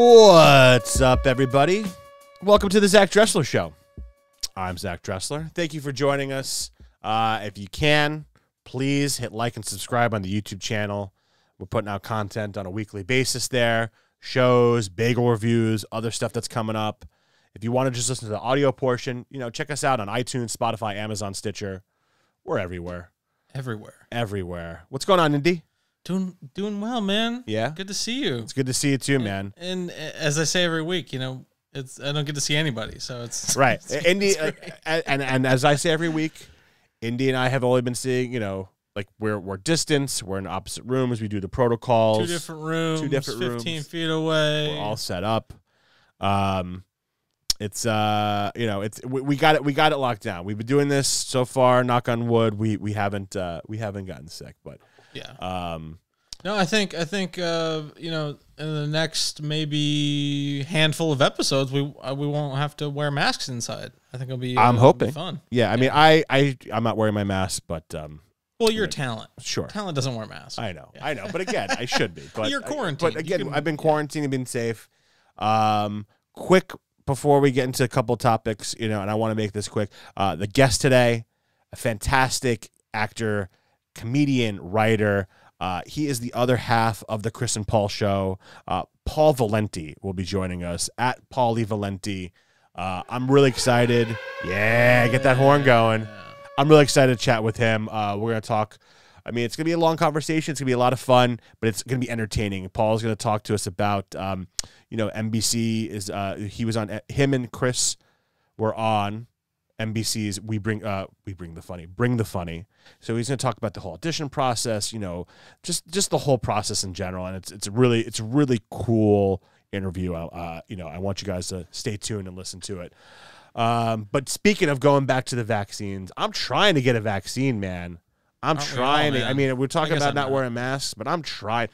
What's up, everybody? Welcome to the Zach Dresler Show. I'm Zach Dresler. Thank you for joining us. Uh, if you can, please hit like and subscribe on the YouTube channel. We're putting out content on a weekly basis there shows, bagel reviews, other stuff that's coming up. If you want to just listen to the audio portion, you know, check us out on iTunes, Spotify, Amazon, Stitcher. We're everywhere. Everywhere. Everywhere. What's going on, Indy? Doing doing well, man. Yeah. Good to see you. It's good to see you too, man. And, and as I say every week, you know, it's I don't get to see anybody, so it's Right. it's- Indy it's uh, and and as I say every week, Indy and I have only been seeing, you know, like we're we're distance, we're in opposite rooms, we do the protocols. two different rooms, two different fifteen rooms. feet away. we're all set up. Um, it's uh, you know, it's we, we got it, we got it locked down. We've been doing this so far. Knock on wood. We we haven't uh, we haven't gotten sick, but yeah. um, No, I think I think uh, you know in the next maybe handful of episodes we uh, we won't have to wear masks inside. I think it'll be. I'm uh, hoping. fun. yeah. I mean, I I I'm not wearing my mask, but um, Well, you're talent. sure. Talent doesn't wear masks. I know, I know, but again, I should be. But You're I- quarantined. But again, can- I've been quarantined and been safe. Um, quick before we get into a couple topics, you know, and I want to make this quick. Uh, the guest today, a fantastic actor, comedian, writer. Uh, he is the other half of the Chris and Paul show. Uh, Paul Valenti will be joining us at Paulie Valenti. Uh, I'm really excited. Yeah, get that horn going. I'm really excited to chat with him. Uh, we're gonna talk. I mean, it's gonna be a long conversation. It's gonna be a lot of fun, but it's gonna be entertaining. Paul's gonna talk to us about, um, you know, NBC is. Uh, he was on. Him and Chris were on NBC's. We bring. Uh, we bring the funny. Bring the funny. So he's gonna talk about the whole audition process. You know, just just the whole process in general. And it's it's really it's a really cool interview. Uh, you know, I want you guys to stay tuned and listen to it. Um, but speaking of going back to the vaccines, I'm trying to get a vaccine, man. I'm Aren't we all, trying. I mean, we're talking about I'm not not. wearing masks, but I'm trying.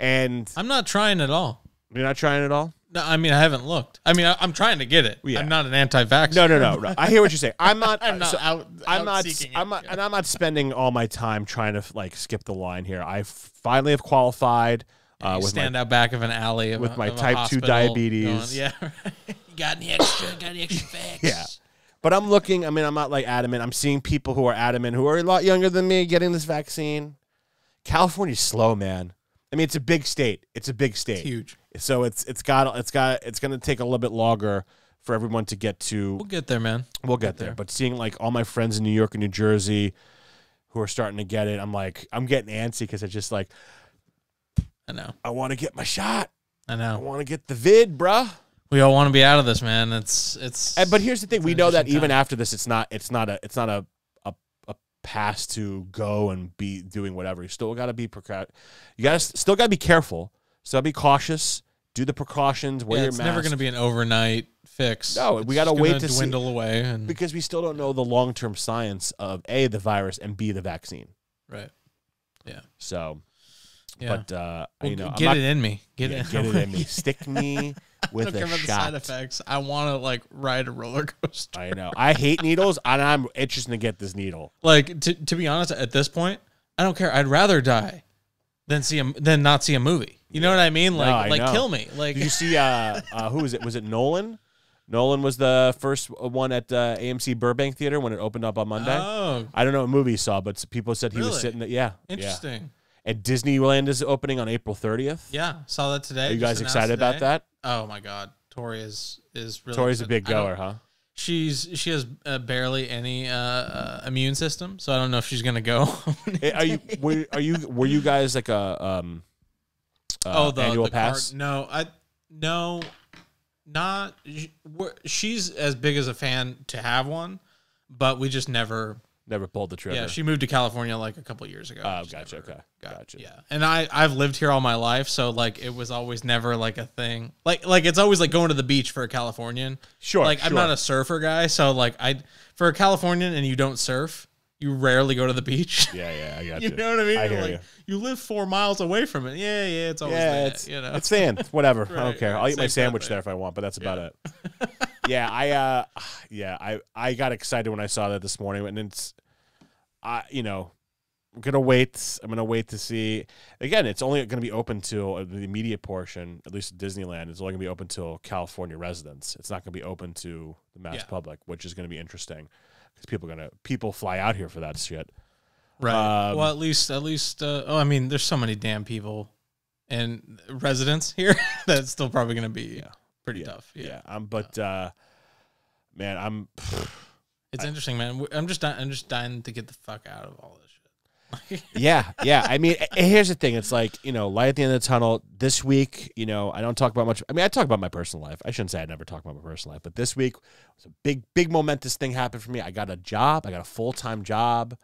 And I'm not trying at all. you're not trying at all. No, I mean I haven't looked. I mean I, I'm trying to get it. Yeah. I'm not an anti-vaxxer. No, no, no. no. I hear what you're saying. I'm not. I'm not so- out. I'm out not. I'm not, and I'm not spending all my time trying to like skip the line here. I finally have qualified uh, with my stand out back of an alley of with a- my type 2 diabetes. going, yeah, right. you got any extra? Got any extra facts? Yeah. But I'm looking. I mean, I'm not like adamant. I'm seeing people who are adamant who are a lot younger than me getting this vaccine. California's slow, man. I mean, it's a big state. It's a big state. It's huge. So it's it's got it's got it's going to take a little bit longer for everyone to get to. We'll get there, man. We'll get there. But seeing like all my friends in New York and New Jersey who are starting to get it, I'm like I'm getting antsy because it's just like I know. I want to get my shot. I know I want to get the vid, bruh. We all want to be out of this, man. It's it's. And, but here's the thing: we know that interesting even after this, it's not it's not a it's not a a, a pass to go and be doing whatever. You still got to be precau- You got to still got to be careful. Still be cautious. Do the precautions. Wear yeah, your it's mask. never going to be an overnight fix. No, It's we gotta wait gonna to see- dwindle away. And because we still don't know the long term science of a the virus and b the vaccine. right. Yeah. So, Yeah. but uh, Well, you know, I'm get not- it in me. Get yeah, it. get it in me. Stick me I don't care a about the side effects. I want to like ride a roller coaster. I know. I hate needles, and I'm interested to get this needle. Like to to be honest, at this point, I don't care. I'd rather die than see a than not see a movie. You know what I mean? Like I like know. kill me. Like Did you see? Uh, uh, who was it? Was it Nolan? Nolan was the first one at uh, AMC Burbank Theater when it opened up on Monday. oh, I don't know what movie he saw, but people said he was sitting there. Yeah, yeah. interesting. And Disneyland is opening on April 30th. Yeah, saw that today. Are you guys excited about that? Oh my god, Tori is is really. Tori's a big goer, huh? She's she has uh, barely any uh, uh, immune system, so I don't know if she's gonna go. Are you? Were, are you? Were you guys like a um? Uh, oh, the annual the card- pass. No, I no, not. She's as big as a fan to have one, but we just never. Never pulled the trigger. Yeah, she moved to California like a couple years ago. Oh, gotcha, okay, got- gotcha. Yeah, and I I've lived here all my life, so like it was always never like a thing. Like like it's always like going to the beach for a Californian. Sure, Like I'm not a surfer guy, so like I for a Californian and you don't surf, you rarely go to the beach. Yeah, yeah, I got you you. know what I mean? I hear like you. you live four miles away from it. Yeah, yeah, it's always Yeah, it's you know. it's sand. Whatever. I don't care. right. I'll eat my sandwich there if I want, but that's about it. yeah, I uh, yeah, I I got excited when I saw that this morning, and it's, I you know, I'm gonna wait. I'm gonna wait to see. Again, it's only going to be open to the immediate portion. At least Disneyland is only going to be open to California residents. It's not going to be open to the mass Yeah. public, which is going to be interesting because people are gonna people fly out here for that shit. Right. Um, well, at least, at least. Uh, oh, I mean, there's so many damn people and residents here that's still probably going to be Yeah. Pretty Yeah. tough. Yeah. Yeah. Um. But uh, man, I'm. It's interesting, man. I'm just, I'm just dying to get the fuck out of all this shit. yeah, yeah. I mean, here's the thing. It's like you know, light at the end of the tunnel. This week, you know, I don't talk about much. I mean, I talk about my personal life. I shouldn't say I never talk about my personal life, but this week was a big, big momentous thing happened for me. I got a job. I got a full time job.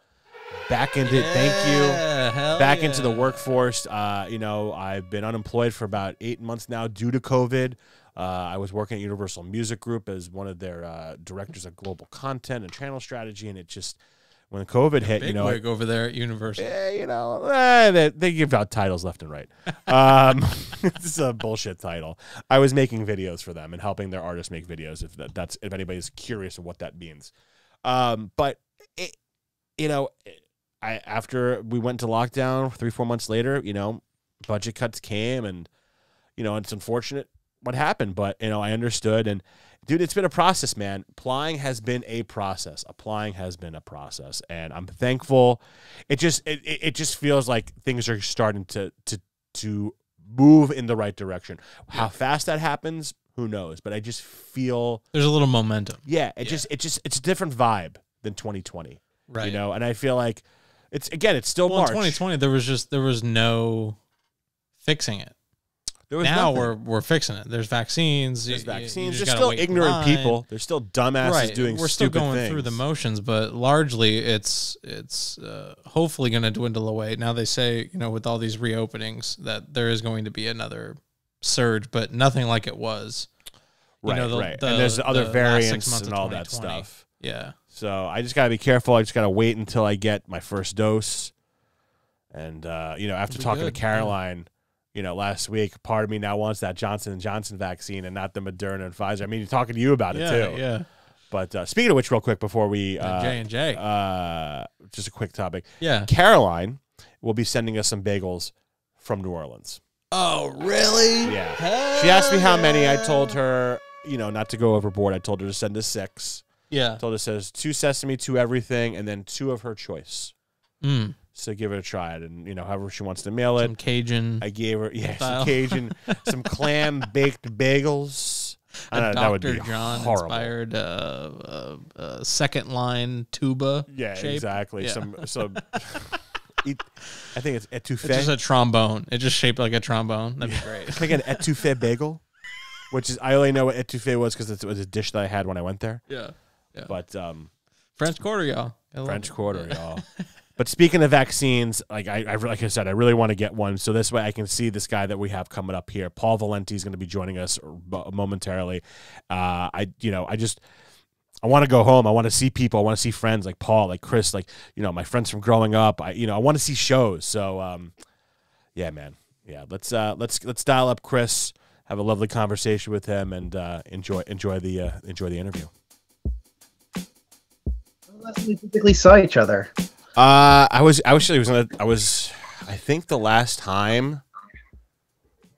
Back into thank you. Yeah, Back into the workforce. Uh, you know, I've been unemployed for about eight months now due to COVID. Uh, I was working at Universal Music Group as one of their uh, directors of global content and channel strategy, and it just when COVID hit, you know, wig over there at Universal. eh, you know, eh, they, they give out titles left and right. Um, it's a bullshit title. I was making videos for them and helping their artists make videos. If that, that's if anybody's curious of what that means, um, but it, you know, I after we went to lockdown three four months later, you know, budget cuts came and you know it's unfortunate what happened, but you know I understood and dude, it's been a process, man. Applying has been a process. Applying has been a process, and I'm thankful. It just it, it just feels like things are starting to to to move in the right direction. How fast that happens, who knows? But I just feel There's a little momentum. yeah, it Yeah. just it just it's a different vibe than 2020. Right. You know, and I feel like it's again, it's still well, in March. 2020, there was just, there was no fixing it. Now nothing. we're we're fixing it. There's vaccines. there's you- you- you vaccines. just still ignorant people. There's still dumbasses right. doing We're still going things. through the motions, but largely it's it's uh, hopefully going to dwindle away. Now they say you know with all these reopenings that there is going to be another surge, but nothing like it was. you right, know, the- right. the- and there's the other variants and all that stuff. Yeah. So I just gotta be careful. I just gotta wait until I get my first dose. And uh, you know, after It'll talking to. Caroline, you know, last week, part of me now wants that Johnson and Johnson vaccine and not the Moderna and Pfizer. I mean, talking to you about it Yeah. too. Yeah. But uh, speaking of which, real quick before we uh, J and J. uh, just a quick topic. Yeah. Caroline will be sending us some bagels from New Orleans. Oh, really? Yeah. She asked me how many. I told her, you know, not to go overboard. I told her to send us six. Yeah. I told her says two sesame, two everything, and then two of her choice. Mm. So give it a try, and you know, however she wants to mail it. Some Cajun. I gave her yeah, style. some Cajun, some clam baked bagels. I a don't know, that would Dr. be John horrible. inspired uh, uh, uh, second line tuba. Yeah, shape. exactly. Yeah. Some some. eat, I think it's etouffee. It's just a trombone. It just shaped like a trombone. That'd be great. Can I get an etouffee bagel? Which is I only know what etouffee was because it was a dish that I had when I went there. yeah. But um, French Quarter, y'all. French. Quarter, Yeah. y'all. But speaking of vaccines, like I, I, like I said, I really want to get one. So this way, I can see this guy that we have coming up here. Paul Valenti is going to be joining us momentarily. Uh, I, you know, I just, I want to go home. I want to see people. I want to see friends like Paul, like Chris, like you know, my friends from growing up. I, you know, I want to see shows. So, um, yeah, man, yeah. Let's uh, let's let's dial up Chris. Have a lovely conversation with him and uh, enjoy enjoy the uh, enjoy the interview. Unless we typically saw each other. Uh, I was I actually was I was I think the last time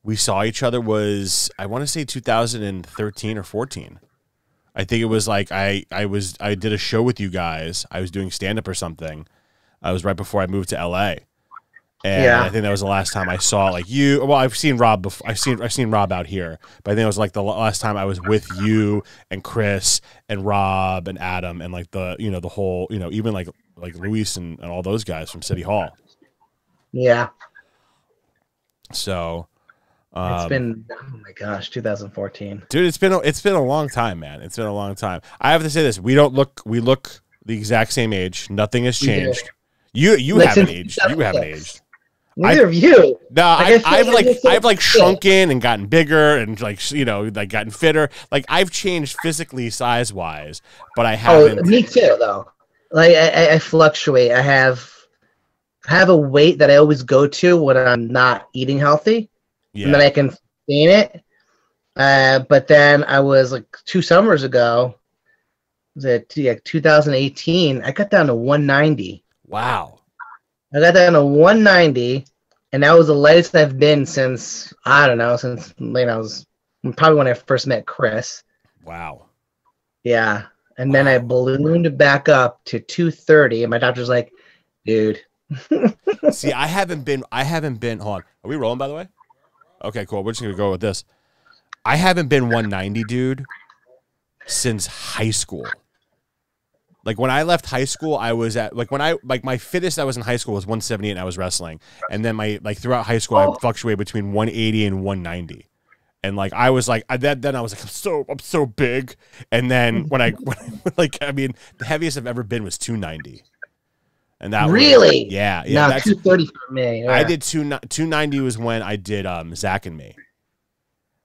we saw each other was I want to say 2013 or 14. I think it was like I I was I did a show with you guys. I was doing stand up or something. I was right before I moved to LA. And Yeah. I think that was the last time I saw like you. Well, I've seen Rob before. I've seen I've seen Rob out here, but I think it was like the last time I was with you and Chris and Rob and Adam and like the you know the whole you know even like like Luis and, and all those guys from City Hall. Yeah, So, it's um, been oh my gosh, 2014. dude, it's been a, it's been a long time, man. It's been a long time. I have to say this: we don't look we look the exact same age. Nothing has changed. You you Like haven't aged. You haven't aged. Neither of you. No, Like, I I, I've like like I I've like shrunken and gotten bigger and like you know like gotten fitter. Like I've changed physically size wise, but I Oh, haven't. me too, though. Like I, I- fluctuate. I have I have a weight that I always go to when I'm not eating healthy, and then I can sustain it. Uh, but then I was like two summers ago, was it yeah, 2018? I got down to 190. wow. I got down to 190, and that was the lightest I've been since I don't know since you know, I was probably when I first met Chris. Wow. Yeah, and then I ballooned back up to 230, and my doctor's like, "Dude, See, I haven't been. I haven't been. Hold on. Are we rolling? By the way. Okay, cool. We're just gonna go with this. I haven't been 190, dude, since high school. Like when I left high school, I was at like when I like my fittest I was in high school was 178 and I was wrestling. And then my like throughout high school I oh. fluctuated between 180 and 190. And like I was like I, then then I was like I'm so I'm so big. And then when I when, I- like I mean the heaviest I've ever been was 290. And that was- Really? yeah yeah no, that's 230 for me." I did two two ninety was when I did um Zach and me.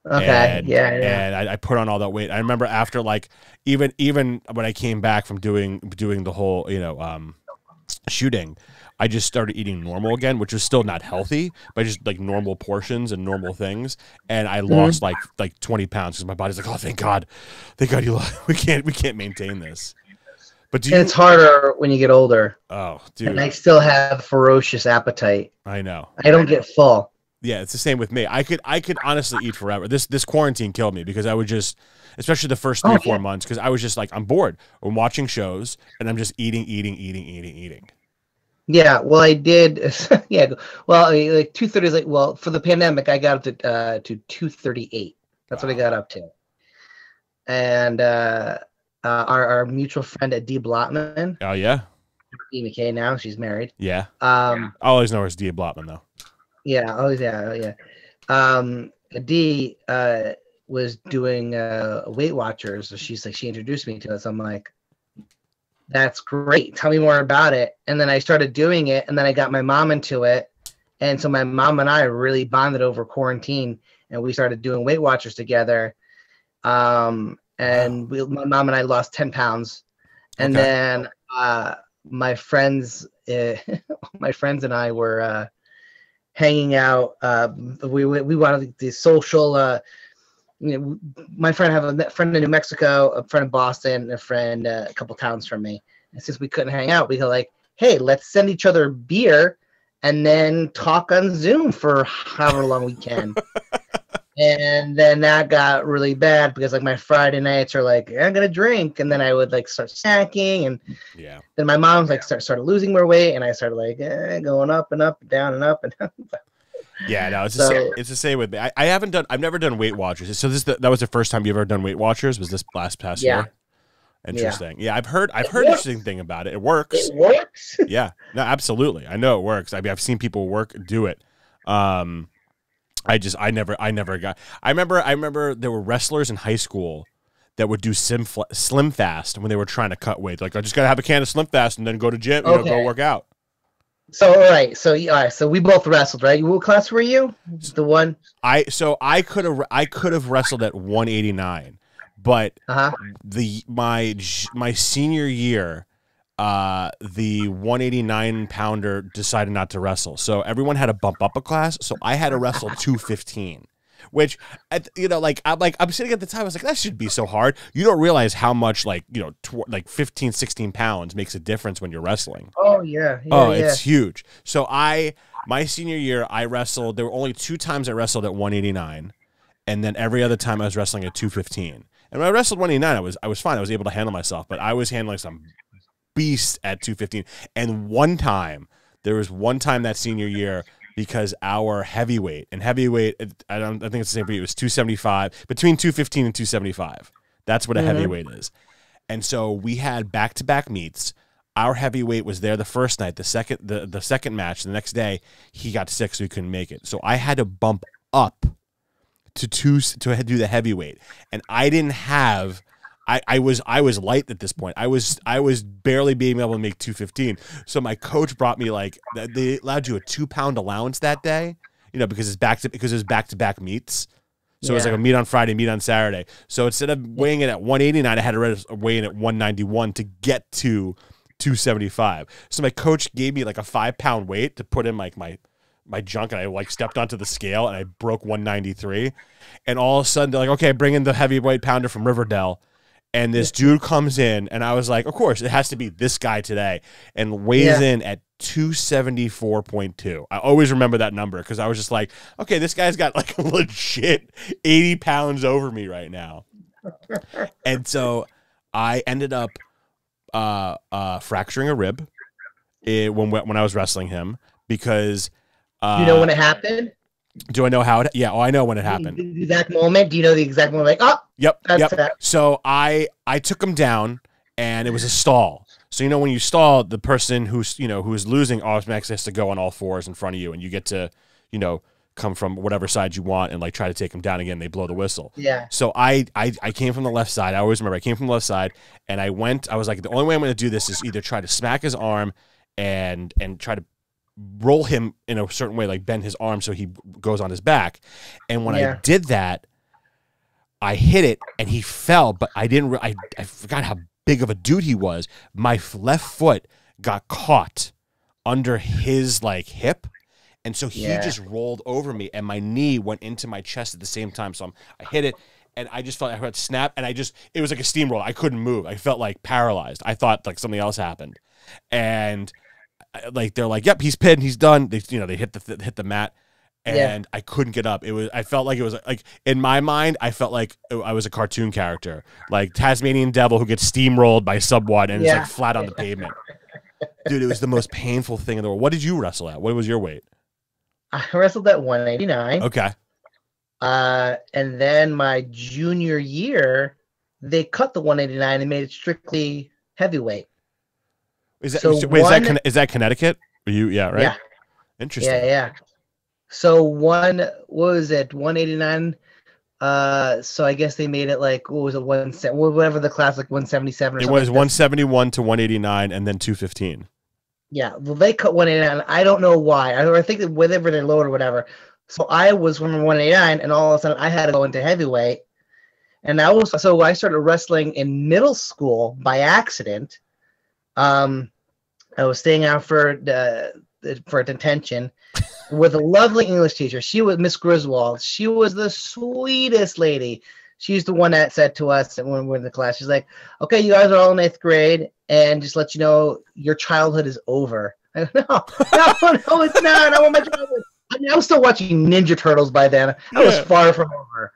Okay, and, yeah, yeah. And I, I put on all that weight. I remember after like even even when I came back from doing doing the whole you know um shooting, I just started eating normal again, which is still not healthy, but just like normal portions and normal things. And I Mm-hmm. lost like like twenty pounds because my body's like, oh thank God, thank God you lo- we can't we can't maintain this. But do And you? it's harder when you get older. Oh, dude! And I still have ferocious appetite. I know. I don't get full. Yeah, it's the same with me. I could I could honestly eat forever. This this quarantine killed me because I would just, especially the first three Oh, four yeah. months, because I was just like I'm bored. I'm watching shows and I'm just eating eating eating eating eating. Yeah, well, I did. yeah, well, I mean, like two thirty is like well for the pandemic, I got up to uh, to two thirty eight. That's what I got up to. And uh, uh, our our mutual friend at D Blotman, Oh yeah, E McKay now, she's married. yeah. Um, I always know it's Dia Blotman though. yeah, oh yeah, oh, yeah. Um, D uh was doing uh Weight Watchers, so she's like she introduced me to it. So I'm like, that's great. Tell me more about it. And then I started doing it, and then I got my mom into it, and so my mom and I really bonded over quarantine, and we started doing Weight Watchers together. Um, and we, my mom and I lost ten pounds, and Okay. then uh, my friends, uh, my friends and I were. Uh, hanging out. Uh, we we we wanted the social. You know, my friend have a friend in New Mexico, a friend in Boston, and a friend uh, a couple towns from me. And since we couldn't hang out, we go like, "Hey, let's send each other beer and then talk on Zoom for however long we can." and then that got really bad because like my Friday nights are like I'm gonna drink, and then I would like start snacking, and Yeah, then my mom's like start started losing more weight, and I started like eh, going up and up and down and up and down. Yeah. No, it's the same, it's the same with me. I, I haven't done. I've never done Weight Watchers. So this the, that was the first time you ever done Weight Watchers. Was this last past Yeah. year? Interesting. Yeah. I've heard. I've It heard works. interesting thing about it. It works. it works. yeah no absolutely i know it works i mean i've seen people work do it um i just i never i never got i remember i remember there were wrestlers in high school that would do slim, fl- slim fast when they were trying to cut weight like i just gotta have a can of slim fast and then go to gym you know go work out So all right, so all right, so we both wrestled, right? What class were you? The one. i so i could have i could have wrestled at 189 but Uh huh. the my my senior year uh the 189 pounder decided not to wrestle so everyone had to bump up a class so i had to wrestle 215 which at, you know like i'm like i'm sitting at the time i was like that should be so hard. You don't realize how much like you know tw- like 15 16 pounds makes a difference when you're wrestling. Oh yeah. yeah oh yeah. it's huge. So i my senior year i wrestled there were only two times i wrestled at 189 and then every other time i was wrestling at 215 and when i wrestled 189 i was i was fine. I was able to handle myself but i was handling some beast at 215 and one time there was one time that senior year because our heavyweight and heavyweight i don't i think it's the same for you it was 275 between 215 and 275 that's what a Mhm. heavyweight is. And so we had back-to-back meets. Our heavyweight was there the first night the second the, the second match the next day he got sick so he couldn't make it. So i had to bump up to two to do the heavyweight. And i didn't have I, I was I was light at this point. I was I was barely being able to make 215. So my coach brought me like they allowed you a two pound allowance that day, you know, because it's back to because it was back to back meets. So it was like a meet on Friday, meet on Saturday. So instead of weighing it at 189, I had to weigh in at 191 to get to 275. So my coach gave me like a five pound weight to put in like my my junk, and I like stepped onto the scale and I broke 193. And all of a sudden they're like, okay, bring in the heavyweight pounder from Riverdale. And this dude comes in, and I was like, of course, it has to be this guy today, and weighs Yeah. in at 274.2. I always remember that number because I was just like, okay, this guy's got like a legit 80 pounds over me right now. and so I ended up uh, uh, fracturing a rib eh, when when I was wrestling him because. Uh, you know when it happened? Do I know how it? Yeah, oh, I know when it happened. The, exact moment. Do you know the exact moment? Like, oh, Yep, yep. that. So I I took him down, and it was a stall. So you know when you stall, the person who's you know who's losing automatically has to go on all fours in front of you, and you get to you know come from whatever side you want and like try to take him down again. They blow the whistle. Yeah. So I, I I came from the left side. I always remember I came from the left side, and I went. I was like, the only way I'm going to do this is either try to smack his arm, and and try to roll him in a certain way, like bend his arm so he goes on his back. And when I did that, I hit it, and he fell. But I didn't. I I forgot how big of a dude he was. My left foot got caught under his like hip. And so he Yeah. just rolled over me, and my knee went into my chest at the same time. So I'm, I hit it, and I just felt I heard snap, and I just it was like a steamroller. I couldn't move. I felt like paralyzed. I thought like something else happened, and like they're like, "Yep, he's pinned. He's done." They you know they hit the hit the mat, and Yeah. I couldn't get up. It was I felt like it was like in my mind I felt like I was a cartoon character, like Tasmanian Devil who gets steamrolled by someone and Yeah. it's like flat on the pavement. Dude, it was the most painful thing in the world. What did you wrestle at? What was your weight? I wrestled at 189. Okay. Uh, and then my junior year, they cut the 189 and made it strictly heavyweight. Is that So wait, that one- Conne- is that Connecticut? Are you yeah, right? Yeah. Interesting. Yeah, yeah. So one what was it? 189. Uh, so I guess they made it like what was it? One whatever the classic 177. Or It was like that. 171 to 189 and then 215. Yeah, well, they cut 189. I don't know why. I, I think that whatever they lowered or whatever. So I was from 189, and all of a sudden I had to go into heavyweight. And I was so I started wrestling in middle school by accident. Um, I was staying out for uh, for detention with a lovely English teacher. She was Miss Griswold. She was the sweetest lady. She's the one that said to us when we were in the class, she's like, okay, you guys are all in eighth grade, and just let you know your childhood is over. I go, no, no, no, it's not. I want my childhood. I mean, I was still watching Ninja Turtles by then. I was Yeah. far from over.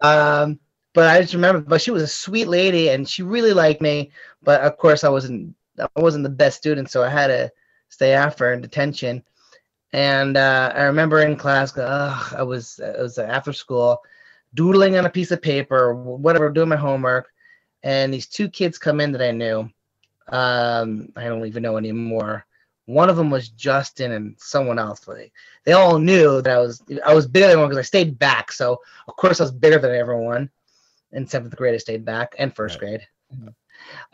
Um, but I just remember, but she was a sweet lady, and she really liked me. But of course, I wasn't. I wasn't the best student, so I had to stay after in detention. And uh, I remember in class, ugh, I was it was after school, doodling on a piece of paper, whatever, doing my homework, and these two kids come in that I knew. Um, I don't even know anymore. One of them was Justin, and someone else. Like they all knew that I was I was bigger than everyone because I stayed back. So of course I was bigger than everyone. In seventh grade, I stayed back, and first grade.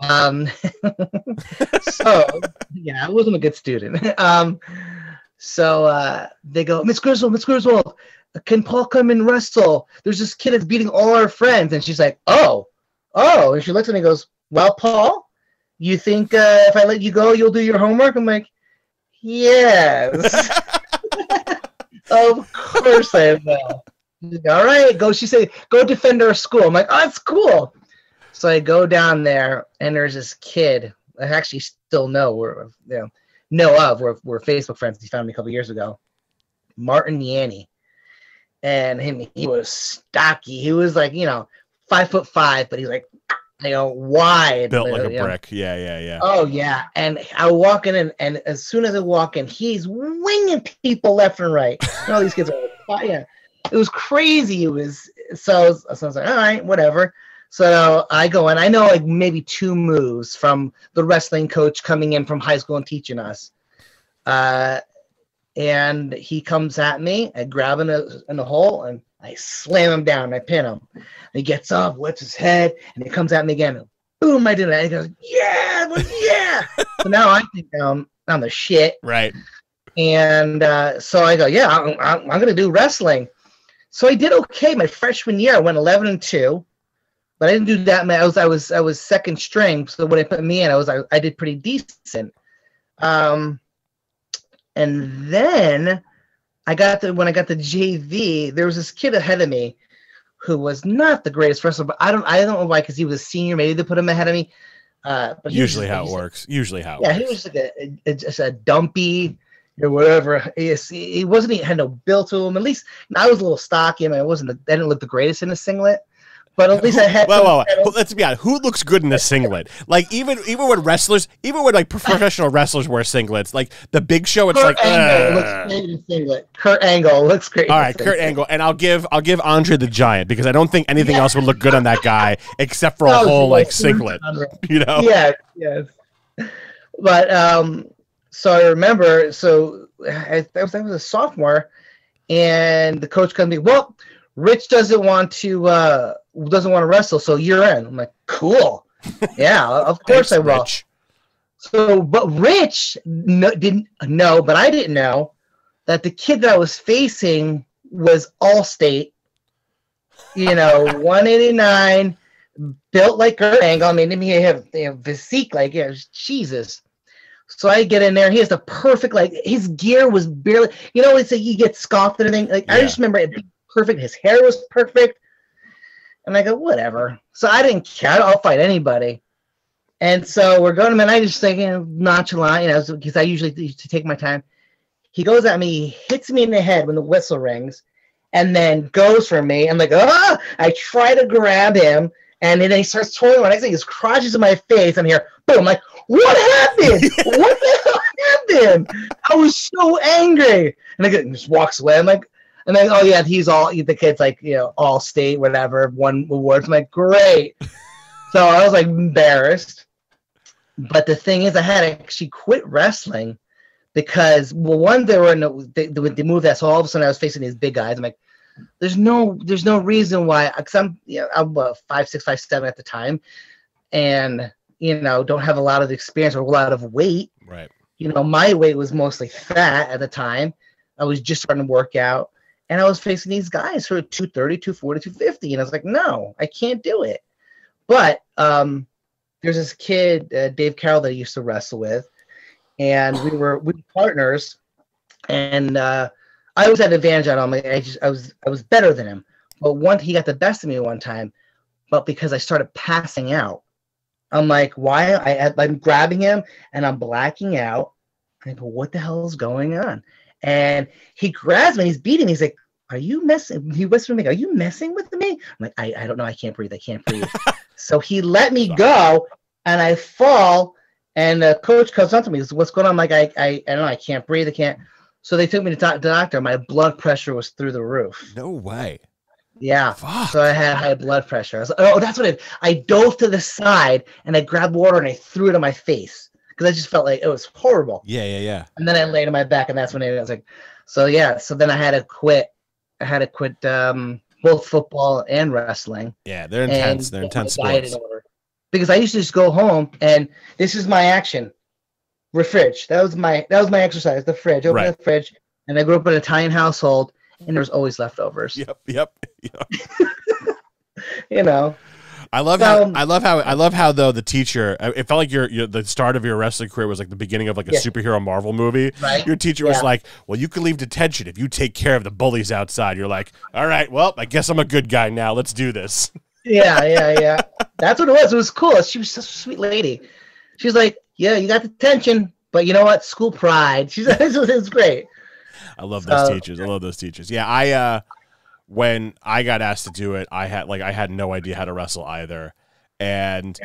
Um, so yeah, I wasn't a good student. Um, so uh, they go, Miss Griswold, Miss Griswold, can Paul come and wrestle? There's this kid that's beating all our friends, and she's like, oh, oh, and she looks at me and goes, well, Paul, you think uh, if I let you go, you'll do your homework? I'm like, yes, of course I will. All right, go. She said, go defend our school. I'm like, oh, that's cool. So I go down there, and there's this kid. I actually still know we're you know know of. We're we're Facebook friends. He found me a couple years ago. Martin Yanni, and him. He was stocky. He was like you know five foot five, but he's like you know wide, Built like a you know. brick. Yeah, yeah, yeah. Oh yeah, and I walk in, and, and as soon as I walk in, he's winging people left and right. And all these kids are like, oh, yeah. It was crazy. It was so. So I was like, all right, whatever. So I go in. I know like maybe two moves from the wrestling coach coming in from high school and teaching us. Uh, and he comes at me. I grab him in the hole and I slam him down. I pin him. He gets up, whips his head, and he comes at me again. Boom! I did it. And he goes, yeah, yeah. so now I think um, I'm the shit. Right. And uh, so I go, yeah, I'm, I'm, I'm going to do wrestling. So I did okay my freshman year. I went 11 and two, but I didn't do that. much. I was I was I was second string. So when they put me in, I was I, I did pretty decent. Um, and then I got the when I got the JV, there was this kid ahead of me who was not the greatest wrestler, but I don't I don't know why because he was a senior. Maybe they put him ahead of me. Uh, but he was Usually how it works. Usually how Yeah, works. he was like a, a just a dumpy or whatever. He's- He wasn't. He had no build to him. At least I was a little stocky. I mean, I wasn't. I didn't look the greatest in a singlet, but at least I had. Whoa, some whoa, whoa. kind of- Let's be honest. Who looks good in a singlet? Like even even when wrestlers, even when like professional wrestlers wear singlets, like the Big Show, it's Kurt like. Angle looks great in singlet. Kurt Angle looks great. All right, Kurt. Angle, and I'll give I'll give Andre the Giant because I don't think anything Yeah. else would look good on that guy except for a whole like singlet. You know? Yeah. yes. But um, so I remember, so I, I was I was a sophomore, and the coach comes to me, well, Rich doesn't want to uh doesn't want to wrestle, so you're in. I'm like, cool. yeah, of course Thanks, I will. Rich. So, but Rich no, didn't know, but I didn't know that the kid that I was facing was Allstate. You know, 189, built like Kurt Angle. I mean, he have you know, physique like yeah, Jesus. So I get in there. He has the perfect like his gear was barely. You know, it's like he gets scoffed and everything. Like I just remember it being perfect. His hair was perfect. And I go, whatever. So I didn't care. I'll fight anybody. And so we're going to, I just thinking nonchalant, you know, because I usually used to take my time. He goes at me, he hits me in the head when the whistle rings, and then goes for me. I'm like, ah! I try to grab him, and then he starts twirling. The next thing, his crotch is in my face. I'm here, boom! I'm like, what happened? what the hell happened? I was so angry, and I just walks away. I'm like, and then oh yeah, he's all the kid's like you know all state whatever won awards. I'm like, great. So I was like embarrassed. But the thing is, I had actually quit wrestling because, well, one, they were they, they, they moved that, so all of a sudden I was facing these big guys. I'm like, there's no, there's no reason why, because I'm, you know, I'm uh, five, six, five, seven at the time, and you know, don't have a lot of experience or a lot of weight. Right. You know, my weight was mostly fat at the time. I was just starting to work out, and I was facing these guys who were 230, 240, 250, and I was like, no, I can't do it. But um, there's this kid, uh, Dave Carroll, that I used to wrestle with, and we were we were partners, and uh, I always had an advantage on him. I just I was I was better than him. But one he got the best of me one time, but because I started passing out, I'm like, why? I I'm grabbing him and I'm blacking out. I go, what the hell is going on? And he grabs me. He's beating me. He's like, are you messing? He whispers to me, are you messing with me? I'm like, I, I don't know. I can't breathe. I can't breathe. so he let me go, and I fall. And the coach comes up to me. He says, What's going on? I'm like, I, I, I don't know. I can't breathe. I can't. So they took me to the doctor. My blood pressure was through the roof. No way. Yeah. Fuck. So I had high blood pressure. I was like, oh, that's what it. I dove to the side and I grabbed water and I threw it on my face because I just felt like it was horrible. Yeah, yeah, yeah. And then I laid on my back, and that's when it was like, so yeah. So then I had to quit. I had to quit um, both football and wrestling. Yeah, they're intense. They're intense sports. Because I used to just go home and this is my action. Refridge. That was my that was my exercise. The fridge. Open Right. the fridge. And I grew up in an Italian household, and there was always leftovers. Yep, yep. yep. You know. I love how Um, I love how I love how though the teacher. It felt like your, your the start of your wrestling career was like the beginning of like a Yeah. superhero Marvel movie. Right. Your teacher was like, "Well, you can leave detention if you take care of the bullies outside." You're like, "All right, well, I guess I'm a good guy now. Let's do this." yeah, yeah, yeah. That's what it was. It was cool. She was such a sweet lady. She was like, "Yeah, you got the attention, but you know what? School pride." She's it was, it was great. I love those So- teachers. I love those teachers. Yeah, I uh when I got asked to do it, I had like I had no idea how to wrestle either. And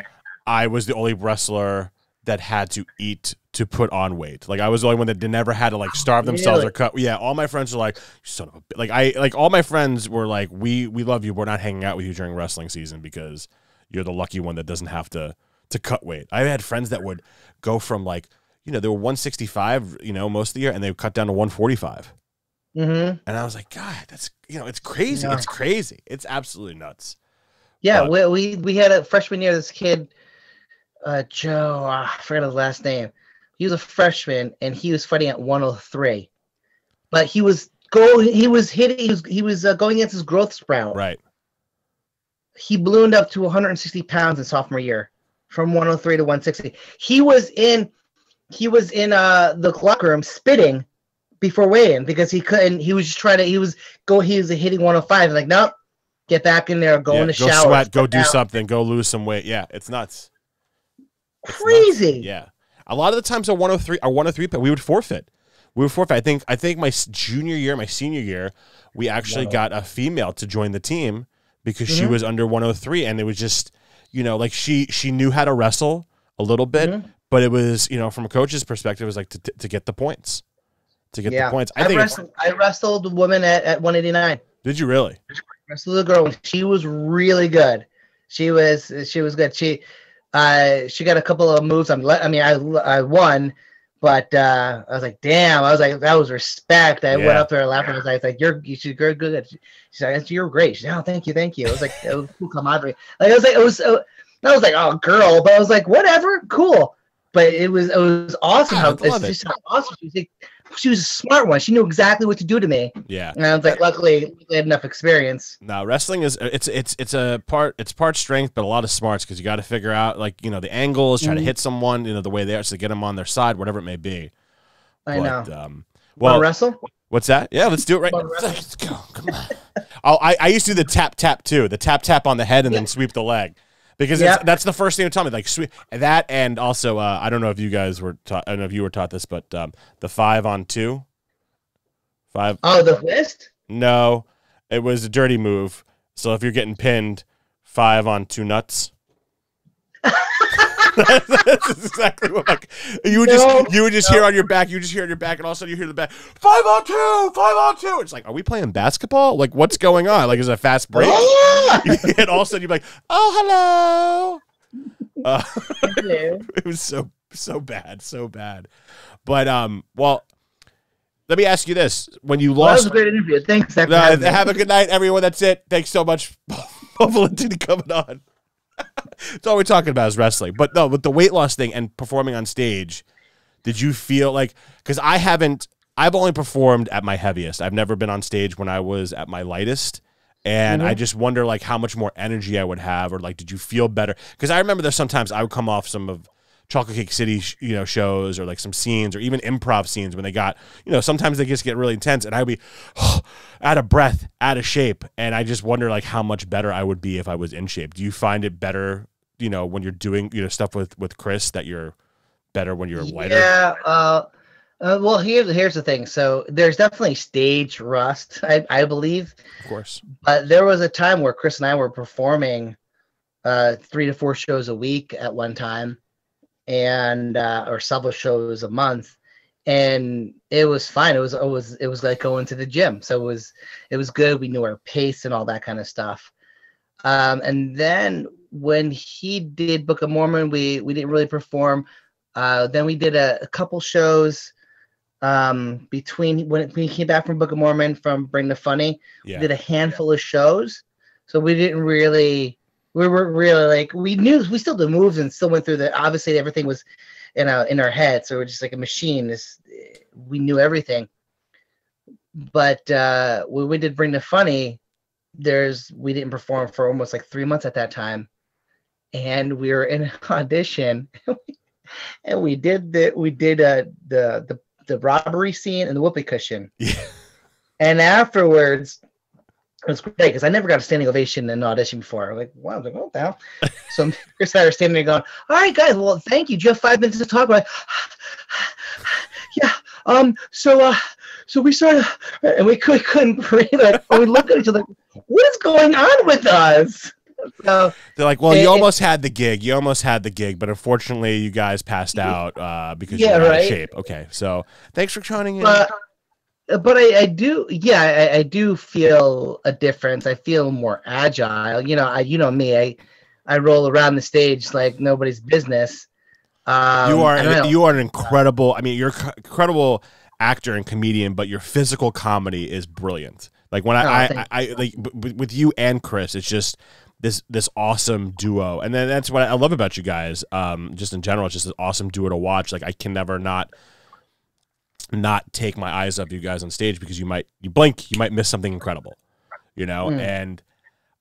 I was the only wrestler that had to eat to put on weight. Like I was the only one that never had to like starve themselves Really? or cut. Yeah, all my friends were like, "You son of a bi-" like I like all my friends were like, "We we love you. We're not hanging out with you during wrestling season because you're the lucky one that doesn't have to to cut weight." I had friends that would go from like you know they were 165 you know most of the year and they would cut down to 145 hmm and I was like, God, that's you know, it's crazy. Yeah. It's crazy. It's absolutely nuts. Yeah, But- we, we we had a freshman year. This kid, uh, Joe, ah, I forgot his last name. He was a freshman, and he was fighting at 103, but he was go. He was hitting. He was he was uh, going against his growth sprout. Right. He ballooned up to 160 pounds in sophomore year, from 103 to 160. He was in. He was in uh the locker room spitting before weigh-in because he couldn't. He was just trying to. He was go. He was hitting 105. Like nope. Get back in there. Go Yeah, in the go shower. sweat. Go do down. something. Go lose some weight. Yeah, it's nuts. It's nuts. crazy. Yeah. A lot of the times our 103 our 103 pick, we would forfeit. We would forfeit. I think I think my junior year, my senior year, we actually got a female to join the team because she Mhm. was under 103 and it was just, you know, like she she knew how to wrestle a little bit, Mhm. but it was, you know, from a coach's perspective it was like to, to get the points. To get Yeah. the points. I I, think wrestled, I wrestled a woman at, at 189. Did you really? wrestled a girl. She was really good. She was she was good. She uh she got a couple of moves. I'm I mean I I won, but uh I was like damn. I was like that was respect. I went Yeah. up there and laughed. I was like, like you're you should you're good. She's like you're great. She's like oh thank you thank you. I was like it was cool camaraderie. Like I was like it was. Uh, I was like oh girl, but I was like whatever cool. But it was it was awesome I how love it's it. just how awesome she was. Like, she was a smart one. She knew exactly what to do to me. Yeah. And I was like, luckily, I had enough experience. No, wrestling is it's it's it's a part it's part strength, but a lot of smarts because you got to figure out like you know the angles, try to Mhm. hit someone, you know the way they are, so get them on their side, whatever it may be. I but, know. Um, Wanna well, wrestle? what's that? Yeah, let's do it right. now. Let's go. Come on. oh, I, I used to do the tap tap too, the tap tap on the head and then sweep the leg, because it's, that's the first thing they tell me. Like sweep that, and also uh, I don't know if you guys were taught. I don't know if you were taught this, but um, the five on two, five. Oh, the fist? No, it was a dirty move. So if you're getting pinned, five on two nuts. That's exactly what like you would No, just you would just hear on your back, you would just hear on your back, and all of a sudden you hear the back five on two, five on two. It's like, are we playing basketball? Like, what's going on? Like, is it a fast break? Oh, and all of a sudden you're like, oh hello. Uh, it was so so bad, so bad. But um, well, let me ask you this: when you Well, that was lost a great interview. Thanks. Uh, me. have a good night, everyone. That's it. Thanks so much, Valentini, coming on. That's all we're talking about is wrestling. But no, with the weight loss thing and performing on stage, did you feel like? Because I haven't. I've only performed at my heaviest. I've never been on stage when I was at my lightest. And I Mhm. just wonder like how much more energy I would have, or like, did you feel better? Because I remember there's sometimes I would come off some of Chocolate Cake City, sh- you know, shows or like some scenes or even improv scenes when they got, you know, sometimes they just get really intense, and I'd be out of breath, out of shape, and I just wonder like how much better I would be if I was in shape. Do you find it better, you know, when you're doing you know stuff with with Chris that you're better when you're lighter? Yeah. Uh, uh, well, here's here's the thing. So there's definitely stage rust, I, I believe. Of course. But there was a time where Chris and I were performing uh, three to four shows a week at one time, and uh, or several shows a month, and it was fine. It was it was it was like going to the gym. So it was it was good. We knew our pace and all that kind of stuff. Um, and then when he did Book of Mormon, we we didn't really perform. Uh, then we did a, a couple shows um, between when, he came back from Book of Mormon from Bring the Funny Yeah. did a handful of shows, so we didn't really. We were really like we knew we still did moves and still went through the. Obviously, everything was in our in our head, so we're just like a machine. This we knew everything. But uh, when we did Bring the Funny, there's we didn't perform for almost like three months at that time, and we were in an audition, and we did the we did uh, the the the robbery scene and the whoopee cushion. Yeah. And afterwards, it was great because I never got a standing ovation in an audition before. Like, wow, I was like, what the hell? so Chris and I are standing there going, all right, guys, well, thank you. Do you have five minutes to talk about? yeah. Um. So, uh, so we started, and we, could, couldn't breathe. Like, and we looked at each other. What is going on with us? So They're like, well, Eh, you almost had the gig. You almost had the gig, but unfortunately, you guys passed out uh, because Yeah, you're out of shape. Okay, so thanks for joining in. but but I, I do yeah I, I do feel a difference i feel more agile you know i you know me i i roll around the stage like nobody's business um, you are you are an incredible. I mean, you're incredible actor and comedian, but your physical comedy is brilliant. Like when Oh, I, I, I, like with you and Chris, it's just this this awesome duo, and then that's what I love about you guys. Um, just in general, it's just an awesome duo to watch. Like I can never not not take my eyes off you guys on stage because you might you blink, you might miss something incredible, you know. Mm. And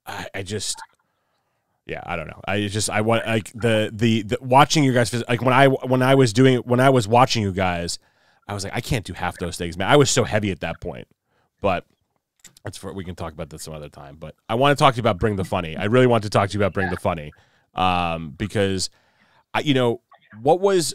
I, I just yeah i don't know i just i want like the, the the watching you guys like when i when i was doing when i was watching you guys i was like i can't do half those things man i was so heavy at that point but that's for we can talk about this some other time but i want to talk to you about bring the funny i really want to talk to you about bring the funny um because I, you know what was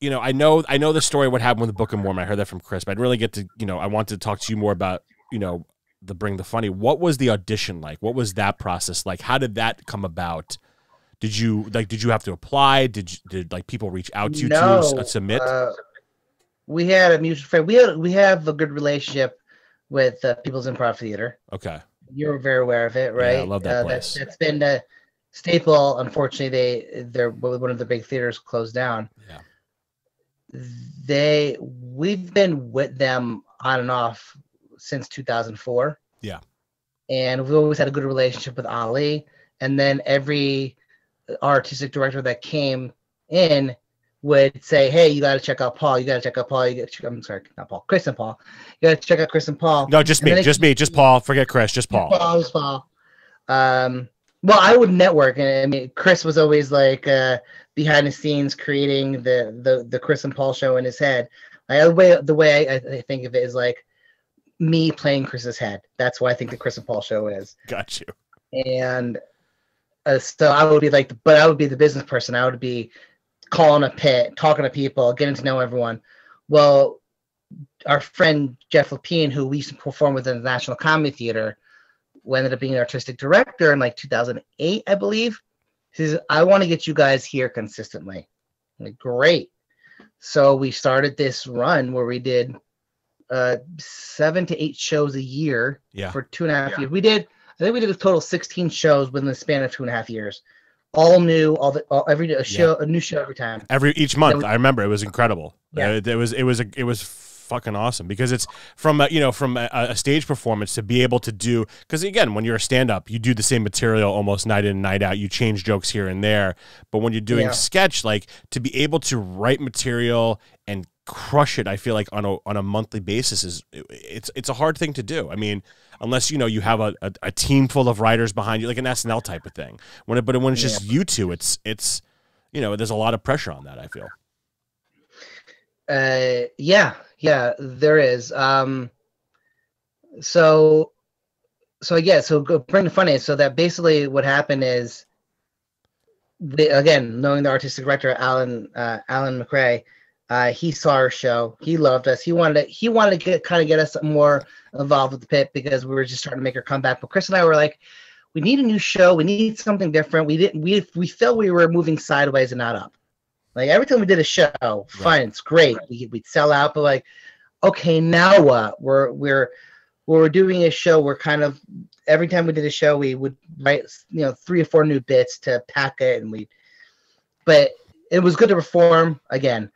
you know, I know I know the story what happened with the Book of Mormon. I heard that from Chris, but I'd really get to, you know, I wanted to talk to you more about, you know, the Bring the Funny. What was the audition like? What was that process like? How did that come about? Did you like did you have to apply? Did you, did like people reach out to you no, to s- submit? Uh, we had a mutual friend. We had we have a good relationship with uh, People's Improv Theater. okay. You're very aware of it, Yeah, I love that uh, place. That's, that's been a staple. Unfortunately, they they're one of the big theaters closed down. Yeah. They we've been with them on and off since 2004. Yeah. And we've always had a good relationship with Ali. And then every artistic director that came in would say, "Hey, you got to check out Paul. You got to check out Paul. You got. I'm sorry, not Paul. Chris and Paul. You got to check out Chris and Paul." No, just And me, it- just me, just Paul. Forget Chris, just Paul. Paul Paul. Um, well, I would network, and I mean, Chris was always like uh, behind the scenes creating the the the Chris and Paul show in his head. Like, the way the way I, I think of it is like me playing Chris's head. That's what I think the Chris and Paul show is. Got you. And uh, so I would be like, but I would be the business person. I would be calling a pit, talking to people, getting to know everyone. Well, our friend Jeff Lapine, who we used to perform with in the National Comedy Theater, ended up being an artistic director in like 2008, I believe. He says, I want to get you guys here consistently. I'm like, great. So we started this run where we did uh, seven to eight shows a year Yeah. for two and a half years. We did, I think we did a total of 16 shows within the span of two and a half years. All new, all the all, every a show, a new show every time. Every each month, we- I remember it was incredible. Yeah. Uh, it was it was a, it was fucking awesome. Because it's from a, you know from a, a stage performance to be able to do because again when you're a stand up you do the same material almost night in and night out. You change jokes here and there. But when you're doing Yeah. sketch like to be able to write material and crush it I feel like on a on a monthly basis is it's it's a hard thing to do. I mean unless you know you have a, a, a team full of writers behind you like an SNL type of thing. When it, but when it's just you two it's it's you know there's a lot of pressure on that I feel. Uh, yeah, yeah, there is. Um, so, so yeah, so go bring the funny. So that basically what happened is, the, again, knowing the artistic director Alan uh, Alan McRae, uh, he saw our show. He loved us. He wanted to, he wanted to get kind of get us more involved with the pit because we were just starting to make our comeback. But Chris and I were like, we need a new show. We need something different. We didn't. We we felt we were moving sideways and not up. Like every time we did a show, fine, it's great. We we'd sell out, but like, okay, now what? We're we're we're doing a show. We're kind of every time we did a show, we would write you know three or four new bits to pack it, and we. But it was good to perform again.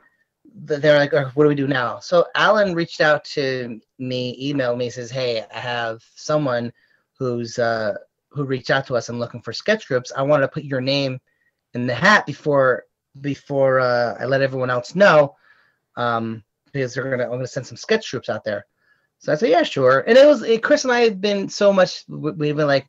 They're like, "Oh, what do we do now? So Alan reached out to me, emailed me, says, "Hey, I have someone who's uh who reached out to us and looking for sketch groups. I want to put your name in the hat before before uh, I let everyone else know, um, because they're gonna I'm gonna send some sketch troops out there. So I said, yeah, sure. And it was it, Chris and I have been so much. we- We've been like,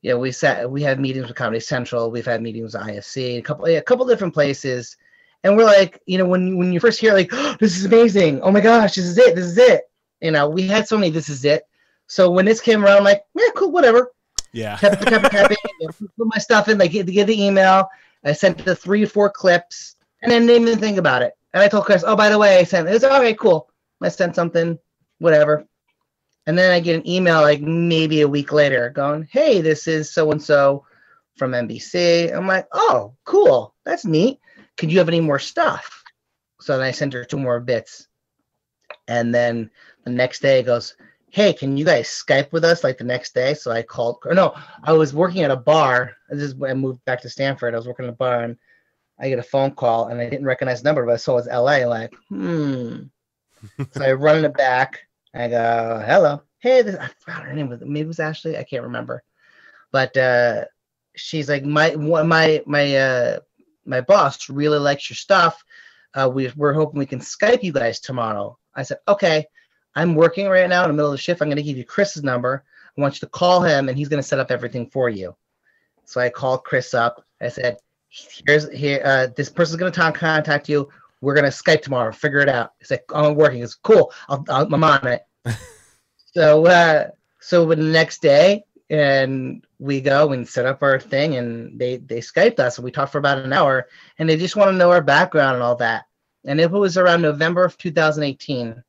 yeah, we sat we had meetings with Comedy Central. We've had meetings with IFC, a couple a couple different places, and we're like, you know, when when you first hear like, oh, this is amazing. Oh my gosh, this is it. This is it. You know, we had so many. This is it. So when this came around, I'm like, yeah, cool, whatever yeah kept, kept tapping, put my stuff in, like get, get the email. I sent the three or four clips, and then didn't even think about it. And I told Chris, oh, by the way, I sent it. all right, cool. I sent something, whatever. And then I get an email like maybe a week later going, hey, this is so and so from NBC. I'm like, oh, cool. That's neat. Could you have any more stuff? So then I sent her two more bits. And then the next day it goes, hey, can you guys Skype with us like the next day? So I called, or no, I was working at a bar. This is when I moved back to Stamford. I was working at a bar and I get a phone call and I didn't recognize the number, but I saw it was LA. Like, hmm. so I run it back. I go, hello. Hey, this, I forgot her name. Was maybe it was Ashley. I can't remember. But uh, she's like, my my my uh, my boss really likes your stuff. Uh, we, we're hoping we can Skype you guys tomorrow. I said, okay. I'm working right now in the middle of the shift. I'm going to give you Chris's number. I want you to call him, and he's going to set up everything for you. So I called Chris up. I said, "Here's here. Uh, this person's going to talk contact you. We're going to Skype tomorrow. Figure it out." He's like, "I'm working. It's cool. I'll, I'll, I'm on it." so uh, so the next day, and we go and set up our thing and they they skyped us and we talked for about an hour and they just want to know our background and all that and it was around november of 2018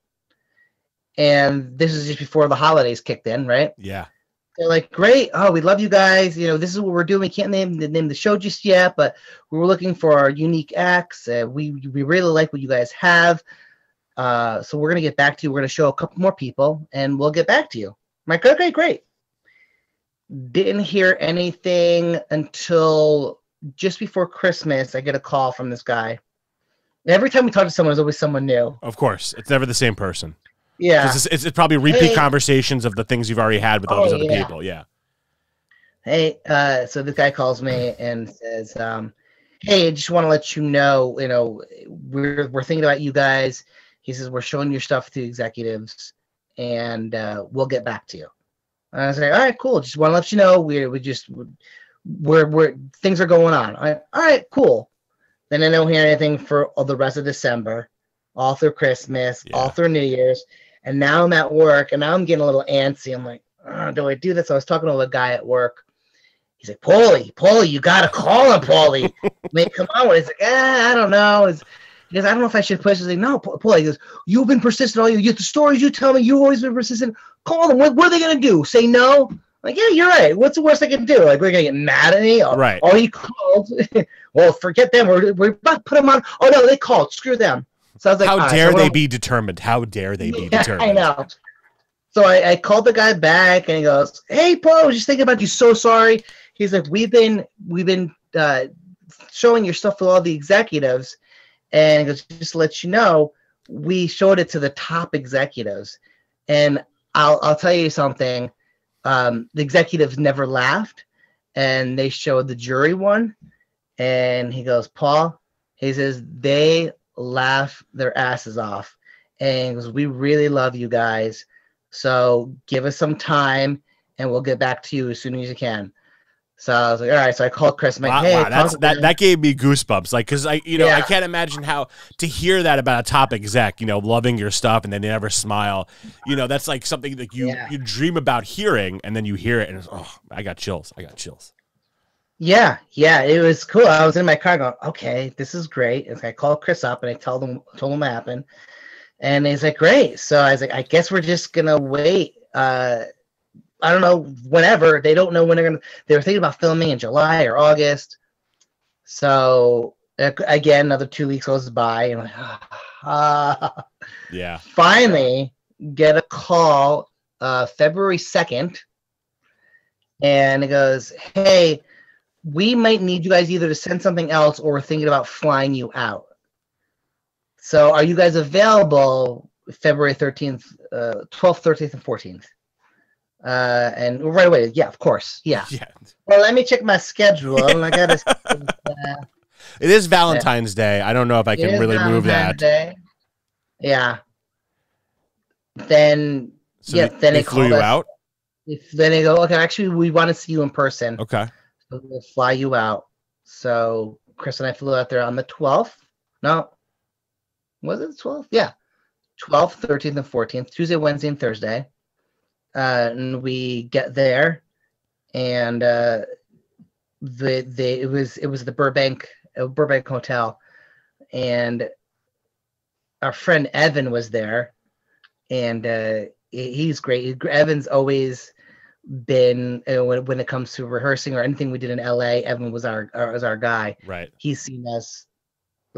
and this is just before the holidays kicked in right Yeah. they're like, great. Oh, we love you guys. You know, this is what we're doing. We can't name the name the show just yet, but we were looking for our unique acts. Uh, we we really like what you guys have. Uh, so we're gonna get back to you. We're gonna show a couple more people, and we'll get back to you. I'm like, okay, great. Didn't hear anything until just before Christmas. I get a call from this guy. Every time we talk to someone, there's always someone new. Of course, it's never the same person. Yeah. It's, it's, it's probably repeat Hey. conversations of the things you've already had with all Oh, these other yeah. people. Yeah. Hey, uh, so this guy calls me and says, um, "Hey, I just want to let you know, you know, we're we're thinking about you guys." He says, "We're showing your stuff to executives, and uh, we'll get back to you." And I was like, "All right, cool. Just want to let you know we we just we're we're things are going on." I, all right, cool. Then I don't hear anything for all the rest of December, all through Christmas, all through New Year's, and now I'm at work, and now I'm getting a little antsy. I'm like, "Uh, "Do I do this?" I was talking to a guy at work. He's like, Paulie, Paulie, you gotta call him, Paulie. Man, come on. He's like, eh, I don't know. He's, he goes, I don't know if I should push. He's like, no, Pa- Paulie. He goes, you've been persistent all you. you the stories you tell me, you've always been persistent. Call them. What, what are they gonna do? Say no? Like, yeah, you're right. What's the worst they can do? Like, we're gonna get mad at me? Oh, Right. Oh, he called. well, forget them. We're, we're about to put them on. Oh no, they called. Screw them. So I was like, How all right, so dare they be determined? How dare they be determined? I know. So I, I called the guy back and he goes, Hey Paul, I was just thinking about you, so sorry. He's like, We've been we've been uh, showing your stuff to all the executives, and he goes, just to let you know, we showed it to the top executives. And I'll I'll tell you something. Um, the executives never laughed and they showed the jury one. And he goes, Paul, he says, they laugh their asses off and "We really love you guys, so give us some time, and we'll get back to you as soon as you can." So I was like, "All right." So I called Chris. I'm like, Wow, "Hey, wow, that's that that gave me goosebumps. Like, cause I, you know, I can't imagine how to hear that about a top exec, you know, loving your stuff and then they never smile. You know, that's like something that you Yeah. you dream about hearing, and then you hear it, and it's, oh, I got chills. I got chills. Yeah, yeah, it was cool. I was in my car going, "Okay, this is great." And so I called Chris up and I told him told him what happened, and he's like, "Great." So I was like, "I guess we're just gonna wait." Uh, I don't know whenever they don't know when they're gonna. They were thinking about filming in July or August. So uh, again, another two weeks goes by, and I'm like, ah. Yeah. finally get a call uh, February 2nd, and it goes, Hey, we might need you guys either to send something else or we're thinking about flying you out. So are you guys available February 13th, uh, 12th, 13th, and 14th? Uh, and right away, yeah, of course. Yeah. Yeah. Well, let me check my schedule. I gotta. uh, It is Valentine's Day. I don't know if I can really move that. Day. Yeah. Then So yeah, they, then they they flew you us. out. if then they go, okay, actually we want to see you in person. Okay. We'll fly you out. So Chris and I flew out there on the 12th. No. Was it the 12th? Yeah. 12th, 13th, and 14th, Tuesday, Wednesday, and Thursday. Uh, and we get there and uh the they it was it was the Burbank uh, Burbank Hotel and our friend Evan was there and uh he's great. Evan's always been uh, when, when it comes to rehearsing or anything we did in LA. Evan was our, our was our guy. Right. He's seen us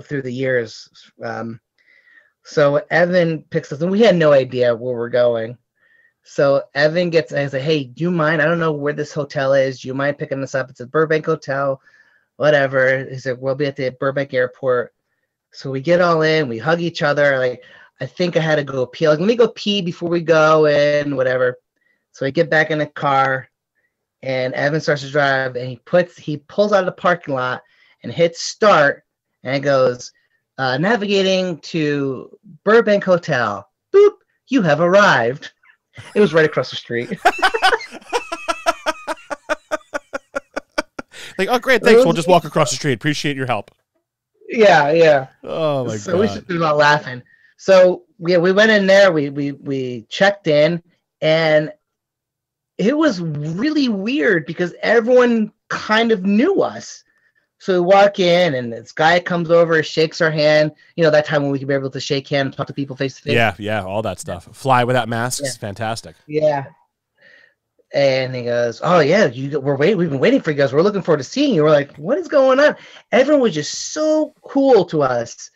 through the years. Um, so Evan picks us, and we had no idea where we're going. So Evan gets, and I say, hey, do you mind? I don't know where this hotel is. Do you mind picking us up? It's a Burbank hotel, whatever. He said, we'll be at the Burbank airport. So we get all in, we hug each other. Like, I think I had to go pee. Like, let me go pee before we go in, whatever. So I get back in the car, and Evan starts to drive, and he puts he pulls out of the parking lot and hits start, and it goes, uh, navigating to Burbank Hotel. Boop, you have arrived. It was right across the street. Like, oh, great, thanks. We'll just walk across the street. Appreciate your help. yeah, yeah. Oh my so we god. started about laughing. So yeah, we went in there. We we we checked in, and it was really weird because everyone kind of knew us. So we walk in, and this guy comes over, shakes our hand. You know that time when we could be able to shake hands, talk to people face to face. Yeah, yeah, all that stuff. Fly without masks, Yeah. fantastic. Yeah. And he goes, "Oh yeah, you we're waiting. We've been waiting for you guys. We're looking forward to seeing you." We're like, "What is going on?" Everyone was just so cool to us,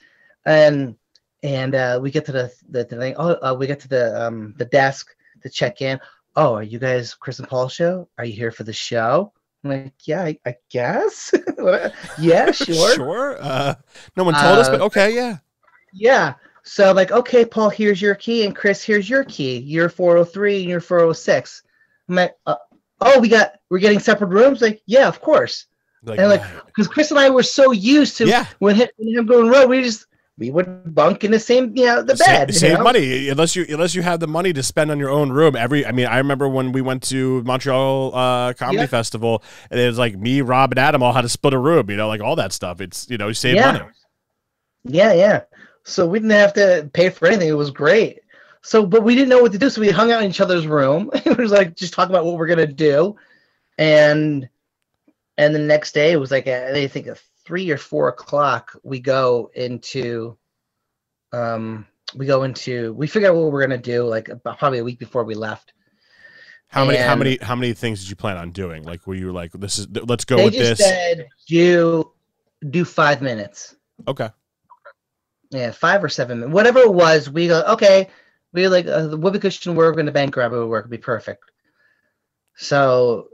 and and uh, we get to the the, the thing. Oh, uh, we get to the um the desk to check in. Oh, are you guys Chris and Paul show? Are you here for the show? I'm like, yeah, I, I guess. yeah, sure. sure. Uh, no one told us, Uh, but okay, yeah. Yeah. So like, okay, Paul, here's your key, and Chris, here's your key. You're 403 and you're 406. I'm like, uh, oh, we got we're getting separate rooms. Like, yeah, of course. Like, and like, because Chris and I were so used to yeah, when him, when him going road, we just we would bunk in the same, you know, the bed. you save know? money unless you unless you have the money to spend on your own room. Every, I mean, I remember when we went to Montreal uh, Comedy Yeah. Festival, and it was like me, Rob, and Adam all had to split a room. You know, like all that stuff. It's you know, you save Yeah. money. Yeah, yeah. So we didn't have to pay for anything. It was great. So, but we didn't know what to do. So we hung out in each other's room. it was like just talk about what we're gonna do, and and the next day it was like at, I think at three or four o'clock we go into, um, we go into we figure out what we're gonna do like about probably a week before we left. How many? How many? How many things did you plan on doing? Like, were you like, this is let's go they with just this? said do do five minutes. okay. Yeah, five or seven, min- whatever it was. We go, okay. We like uh, the whoopee cushion work and the bank would work would be perfect. So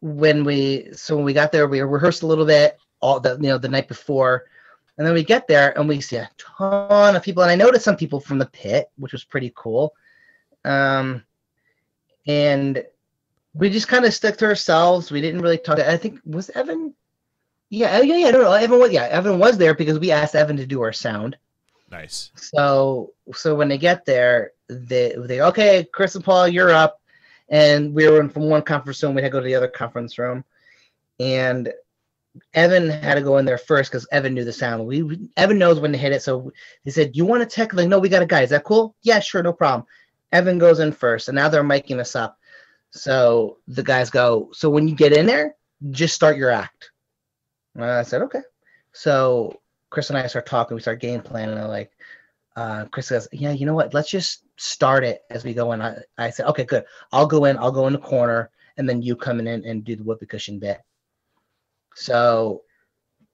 when we so when we got there, we rehearsed a little bit all the you know the night before, and then we get there and we see a ton of people, and I noticed some people from the pit, which was pretty cool. Um, and we just kind of stuck to ourselves. We didn't really talk. I think was Evan. Yeah, yeah, yeah. No, no, Evan was. Yeah, Evan was there because we asked Evan to do our sound. Nice. So, so when they get there, they they okay, Chris and Paul, you're up, and we were in from one conference room. We had to go to the other conference room, and Evan had to go in there first because Evan knew the sound. We we- Evan knows when to hit it, so he said, "You want to tech?" Like, no, we got a guy. Is that cool? Yeah, sure, no problem. Evan goes in first, and now they're miking us up. So the guys go. So when you get in there, just start your act. And I said, okay. So Chris and I start talking. We start game planning. I'm like, uh, Chris says, yeah, you know what? Let's just start it as we go in. I, I said, okay, good. I'll go in. I'll go in the corner, and then you come in and do the whoopee cushion bit. So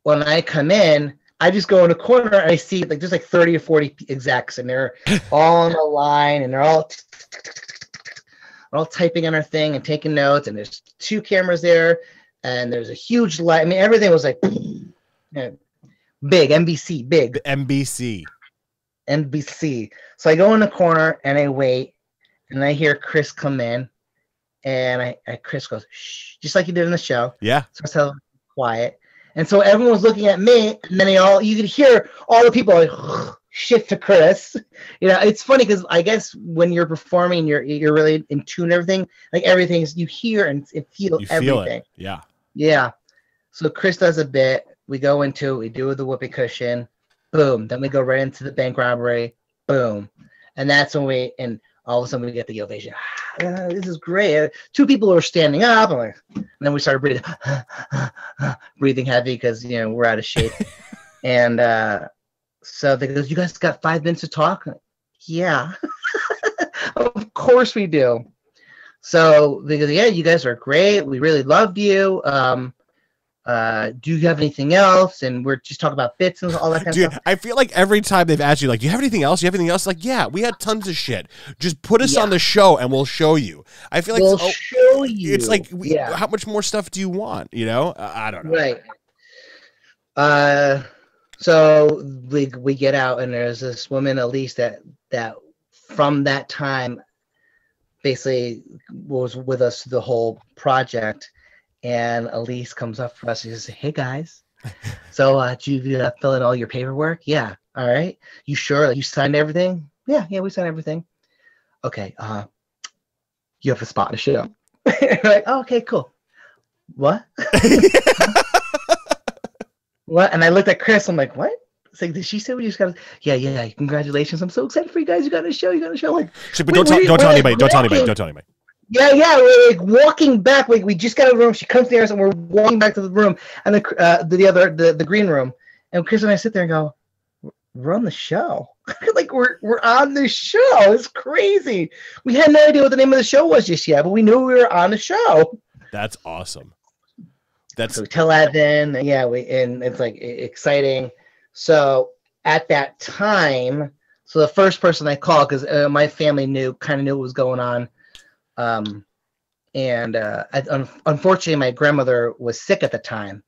when I come in, I just go in the corner and I see like there's like 30 or 40 execs, and they're all on the line, and they're all they're all typing on our thing and taking notes. And there's two cameras there, and there's a huge light. I mean, everything was like big, NBC, big. The NBC. NBC. So I go in the corner and I wait, and I hear Chris come in, and I, I Chris goes shh, just like he did in the show. Yeah. So I tell him quiet, and so everyone was looking at me, and then they all you could hear all the people like shit to Chris. You know, it's funny because I guess when you're performing, you're you're really in tune. and Everything like everything is you hear and, and feel You feel everything. it. Yeah. Yeah. So Chris does a bit. We go into we do the whoopee cushion. Boom. Then we go right into the bank robbery. Boom. And that's when we and all of a sudden we get the ovation. Ah, this is great. Uh, Two people are standing up. I'm like, and then we started breathing, breathing heavy because you know we're out of shape. and uh, so they goes, "You guys got five minutes to talk." Yeah, of course we do. So they go, yeah, you guys are great. We really loved you. Um, uh, do you have anything else? And we're just talking about bits and all that kind of Dude, stuff. I feel like every time they've asked you, like, do you have anything else? Do you have anything else? Like, yeah, we had tons of shit. Just put us Yeah. on the show and we'll show you. I feel like we'll oh, show you. it's like, we, yeah, how much more stuff do you want? You know, I, I don't know. right. Uh, so we we get out and there's this woman Elise that that from that time basically was with us the whole project and Elise comes up for us and says, Hey guys, so uh did you uh, fill in all your paperwork? Yeah. All right. You sure you signed everything? Yeah, yeah, we signed everything. Okay, uh you have a spot in the show. Like, oh, okay, cool. What? what? And I looked at Chris, I'm like, what? It's like, did she say we just got? Yeah, yeah. Congratulations! I'm so excited for you guys. You got a show. You got a show. Like, Shit, but Wait, don't tell, wait, don't tell anybody. Don't tell anybody. Don't tell anybody. Yeah, yeah, we're like walking back. Like we just got out of the room. She comes downstairs and we're walking back to the room and the uh, the other the, the green room. And Chris and I sit there and go, "We're on the show. like we're we're on the show. It's crazy. We had no idea what the name of the show was just yet, but we knew we were on the show. That's awesome. That's So we tell Evan, yeah, we and it's like exciting. So at that time, so the first person I called because uh, my family knew, kind of knew what was going on, um, and uh, I, un- unfortunately, my grandmother was sick at the time.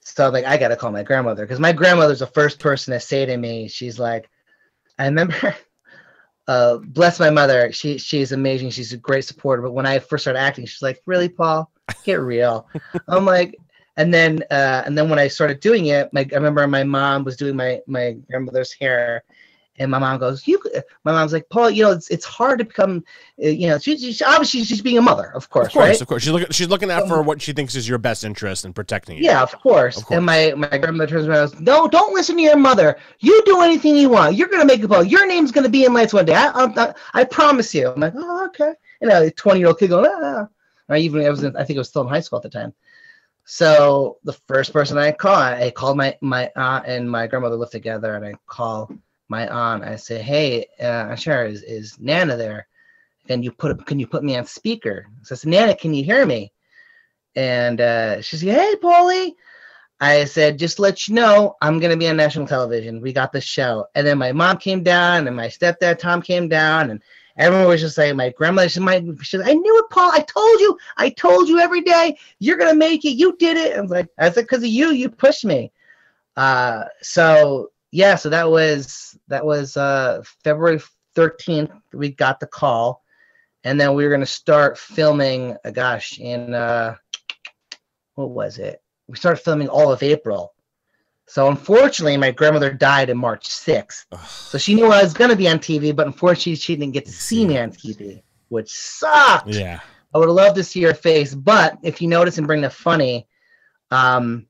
So I'm like, I gotta call my grandmother because my grandmother's the first person to say to me, she's like, I remember. Uh, bless my mother. She she's amazing. She's a great supporter. But when I first started acting, she's like, "Really, Paul? Get real." I'm like, and then uh, and then when I started doing it, my I remember my mom was doing my my grandmother's hair, and my mom goes, "You." could-" My mom's like, "Paul, you know, it's it's hard to become, uh, you know, she, she, obviously she's being a mother, of course, of course, right? of course. She's looking. She's looking out for what she thinks is your best interest in protecting you. Yeah, of course. Of course. And my my grandmother turns around and goes, "No, don't listen to your mother. You do anything you want. You're gonna make a Paul. Your name's gonna be in lights one day. I I, I, promise you." I'm like, "Oh, okay." You know, a 20 year old kid going, "Ah." I even I was in, I think I was still in high school at the time. So the first person I called, I called my my aunt and my grandmother lived together, and I call my aunt. I say, "Hey, uh, sure, is is Nana there? Can you put can you put me on speaker?" I "Nana, can you hear me?" And uh, she said, "Hey, Paulie." I said, "Just let you know, I'm gonna be on national television. We got the show." And then my mom came down, and my stepdad Tom came down, and everyone was just saying, "My grandmother, she might." She "I knew it, Paul. I told you. I told you every day. You're gonna make it. You did it." I was like, "I said, because of you. You pushed me." Uh, so yeah, so that was that was uh, February 13th. We got the call, and then we were gonna start filming. Uh, gosh, in uh, what was it? We started filming all of April. So unfortunately, my grandmother died in March 6th. So she knew I was gonna be on TV, but unfortunately, she didn't get to see me on TV, which sucked. Yeah. I would love to see her face, but if you notice and bring the funny, um,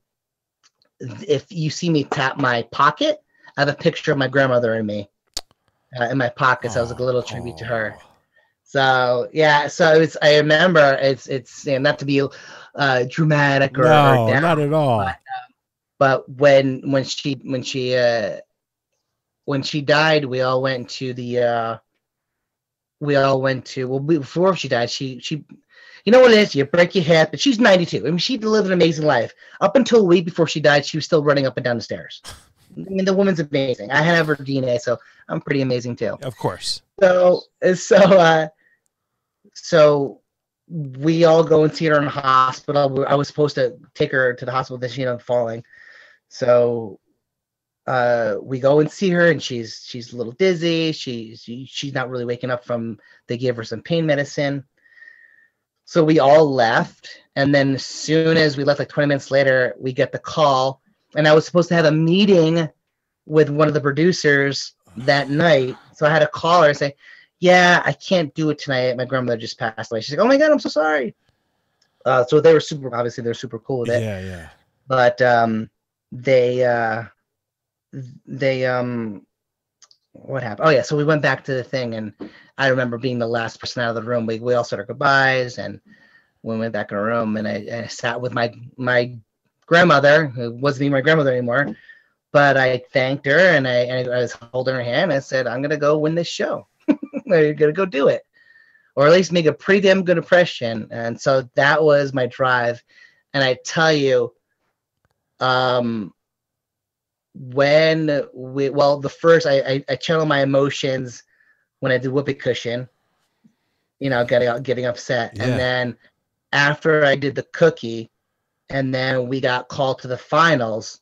if you see me tap my pocket, I have a picture of my grandmother and me uh, in my pocket. So it was like a little tribute to her. So yeah, so it's I remember it's it's you know, not to be uh, dramatic or, No, or down, not at all. But, but when when she when she uh, when she died, we all went to the uh, we all went to well before she died. She she you know what it is? You break your hip, but she's 92. I mean, she lived an amazing life. Up until a week before she died, she was still running up and down the stairs. I mean, the woman's amazing. I have her DNA, so I'm pretty amazing too. Of course. so so uh so we all go and see her in the hospital. I was supposed to take her to the hospital this you know falling. So uh we go and see her and she's she's a little dizzy. She's she she's not really waking up from they gave her some pain medicine. So we all left and then as soon as we left like 20 minutes later we get the call and i was supposed to have a meeting with one of the producers that night so i had to call her and say yeah, I can't do it tonight. My grandmother just passed away. She's like, oh my god, I'm so sorry. Uh, so they were super. Obviously, they're super cool with it. Yeah, yeah. But um, they uh, they um, what happened? Oh yeah, so we went back to the thing, and I remember being the last person out of the room. We we all said our goodbyes, and we went back in a room, and I, I sat with my my grandmother, who wasn't even my grandmother anymore. But I thanked her, and I, and I was holding her hand. And I said, "I'm gonna go win this show." you're gonna go do it or at least make a pretty damn good impression and so that was my drive and i tell you um when we well the first i i, I channel my emotions when i did whoopee cushion you know getting getting upset Yeah. and then after i did the cookie and then we got called to the finals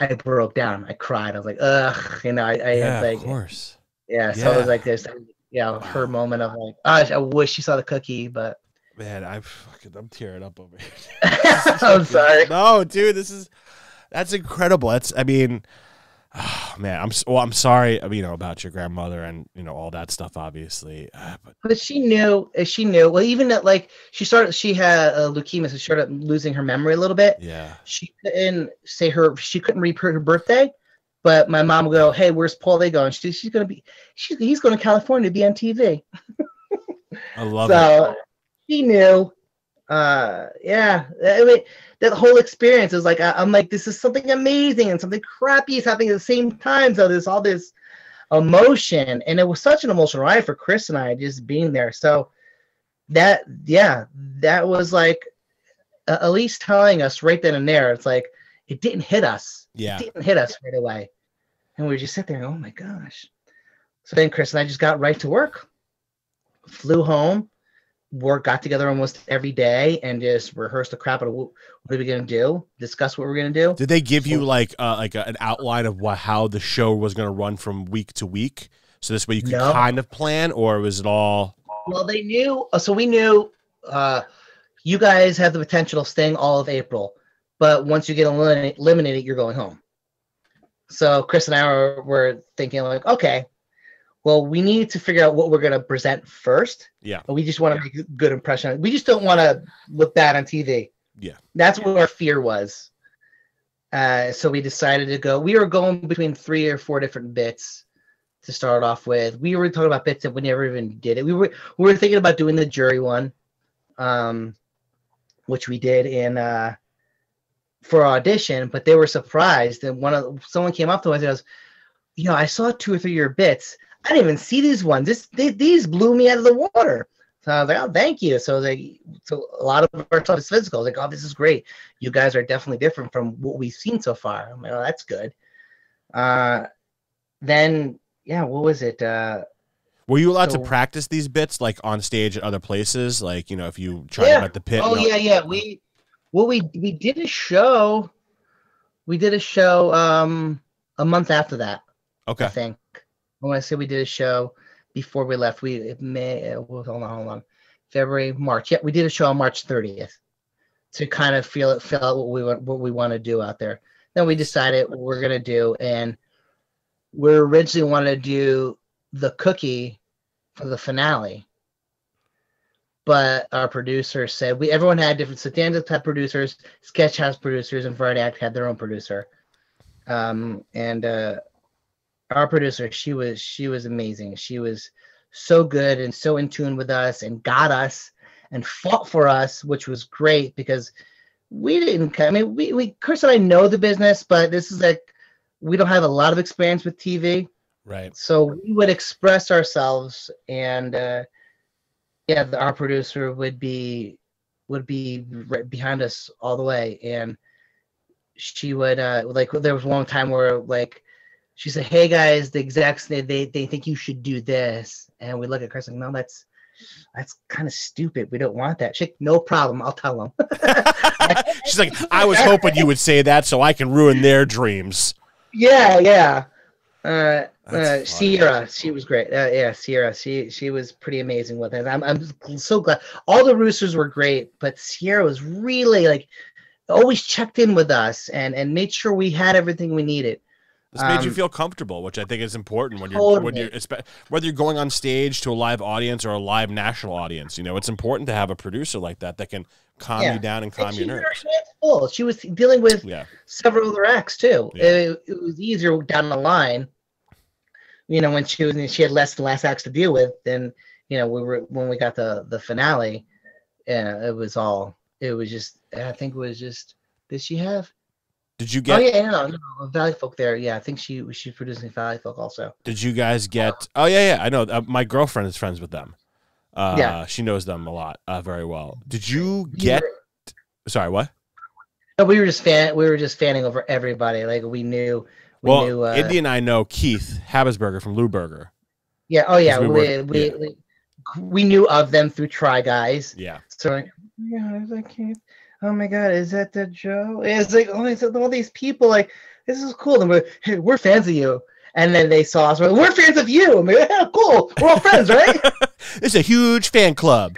i broke down i cried i was like ugh you know i, I yeah, like of course. yeah, so it was like this, you know, her moment of like, oh, I wish she saw the cookie, but Man, I'm fucking I'm tearing up over here. I'm sorry. No, dude, this is that's incredible. That's I mean, oh, man, I'm s- well. I'm sorry, uh, you know, about your grandmother and you know all that stuff, obviously. Uh, but But she knew, uh, she knew. Well, even that, like, she started, she had uh, leukemia, so she started losing her memory a little bit. yeah, She couldn't say her, she couldn't read her birthday. But my mom would go, "Hey, where's Paul? They going? She, she's gonna be, she's, he's going to California to be on TV." I love it. so she knew. Uh, yeah, I mean, that whole experience is like I, I'm like, this is something amazing and something crappy is happening at the same time. So there's all this emotion, and it was such an emotional ride for Chris and I just being there. So that, yeah, that was like uh, Elise telling us right then and there. It's like it didn't hit us. Yeah. It didn't hit us right away, and we just sit there. Oh my gosh. So then Chris and I just got right to work. Flew home work got together almost every day and just rehearsed the crap out of what, what are we gonna do, discuss what we're gonna do. Did they give you like uh, like a, an outline of what how the show was going to run from week to week, so this way you could No. kind of plan, or was it all? Well, they knew, uh, so we knew uh, you guys have the potential of staying all of April, but once you get eliminated, eliminated you're going home. So Chris and I were, were thinking like, okay, well, we need to figure out what we're gonna present first. Yeah. But we just want to make a good impression. We just don't want to look bad on TV. Yeah. That's what our fear was. Uh, so we decided to go. We were going between three or four different bits to start off with. We were talking about bits that we never even did it. We were we were thinking about doing the jury one, um, which we did in uh, for audition. But they were surprised, and one of someone came up to us and goes, "You know, I saw two or three of your bits. I didn't even see these ones. This they, these blew me out of the water." So I was like, "Oh, thank you." So like, so a lot of our stuff is physical. I like, "Oh, this is great. You guys are definitely different from what we've seen so far." I'm like, "Oh, that's good." Uh, then yeah, what was it? Uh, Were you allowed So- to practice these bits like on stage at other places? Like you know, if you tried Yeah. them at the pit. oh yeah, yeah. We well, we we did a show. We did a show um a month after that. I Okay. think. I want to say we did a show before we left. We it May. well, Hold on, hold on. February, March. Yeah, we did a show on March 30th to kind of feel it, fill out what we want, what we want to do out there. Then we decided what we're gonna do, and we originally wanted to do the cookie for the finale. But our producer said we everyone had different. So Danza had producers, Sketch House producers, and Variety Act had their own producer. Um, and uh, our producer she was she was amazing. She was so good and so in tune with us and got us and fought for us which was great because we didn't i mean we, we chris and i know the business but this is like we don't have a lot of experience with tv Right. so we would express ourselves and uh yeah the, our producer would be would be right behind us all the way. And she would uh like there was one time where like she said hey guys the execs they they, they think you should do this and we look at chris like no that's that's kind of stupid we don't want that chick no problem i'll tell them She's like, I was hoping you would say that so I can ruin their dreams. yeah yeah uh, uh. Sierra, she was great. Uh, yeah, Sierra, she she was pretty amazing with it. I'm I'm so glad. All the roosters were great, but Sierra was really like always checked in with us and and made sure we had everything we needed. This made you Um, feel comfortable, which I think is important when you're when you're whether you're going on stage to a live audience or a live national audience. You know, it's important to have a producer like that that can calm Yeah. you down and And calm she your nerves. full. She was dealing with Yeah. several other acts too. Yeah. It, it was easier down the line. You know, when she was she had less and less acts to deal with, then you know we were when we got the the finale, yeah, it was all it was just I think it was just did she have? Did you get? oh get? yeah, no, no, Valley Folk there. Yeah, I think she she's producing Valley Folk also. Did you guys get? Oh yeah, yeah. I know. Uh, my girlfriend is friends with them. Uh, Yeah. She knows them a lot, uh, very well. Did you get? Sorry, what? no, we were just fan. We were just fanning over everybody. Like we knew. We well, knew. Uh, Indy and I know Keith Habersberger from Lou Burger. yeah. Oh yeah. we We were- we, yeah. we we knew of them through Try Guys. Yeah. So like, oh my god, is that Keith? Oh my god, is that the Joe? It's like oh, it's all these people like this is cool. And we're hey, we're fans of you. And then they saw us. We're, we're fans of you. I'm like, yeah, cool. We're all friends, right? It's a huge fan club.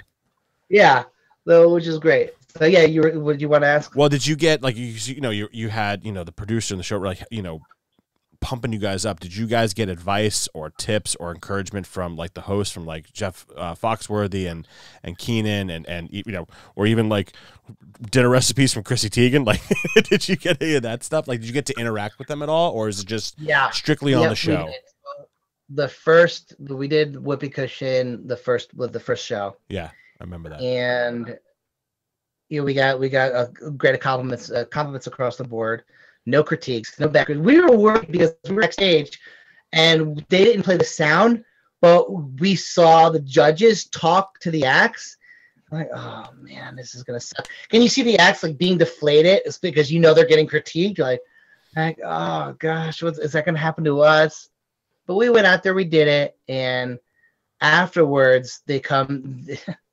yeah. So which is great. So yeah, you were, what do you want to ask? Well, did you get like you you know you you had you know the producer in the show like you know pumping you guys up? Did you guys get advice or tips or encouragement from like the host from like Jeff uh, Foxworthy and and Kenan and and you know or even like dinner recipes from Chrissy Teigen? Like, did you get any of that stuff? Like, did you get to interact with them at all, or is it just Yeah. strictly on Yep, the show? The first we did whoopee cushion. The first with the first show. Yeah. I remember that. and you know, we got we got uh, great compliments uh, compliments across the board. No critiques, no backers. We were worried because we were backstage, and they didn't play the sound, but we saw the judges talk to the acts. I'm like, oh man, this is gonna suck. Can you see the acts like being deflated? It's because you know they're getting critiqued. Like, like, oh gosh, what's is that gonna happen to us? But we went out there, we did it, and afterwards they come.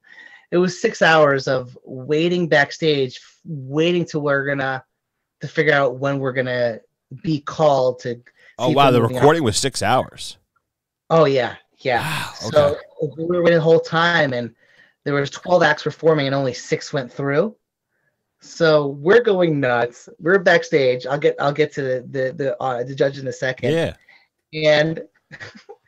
it was six hours of waiting backstage, waiting till we're gonna to figure out when we're gonna be called to. Oh wow, the recording was six hours. Oh yeah, yeah. Wow. So we were waiting the whole time, and there was twelve acts performing, and only six went through. So we're going nuts. We're backstage. I'll get I'll get to the the the, uh, the judge in a second. Yeah. And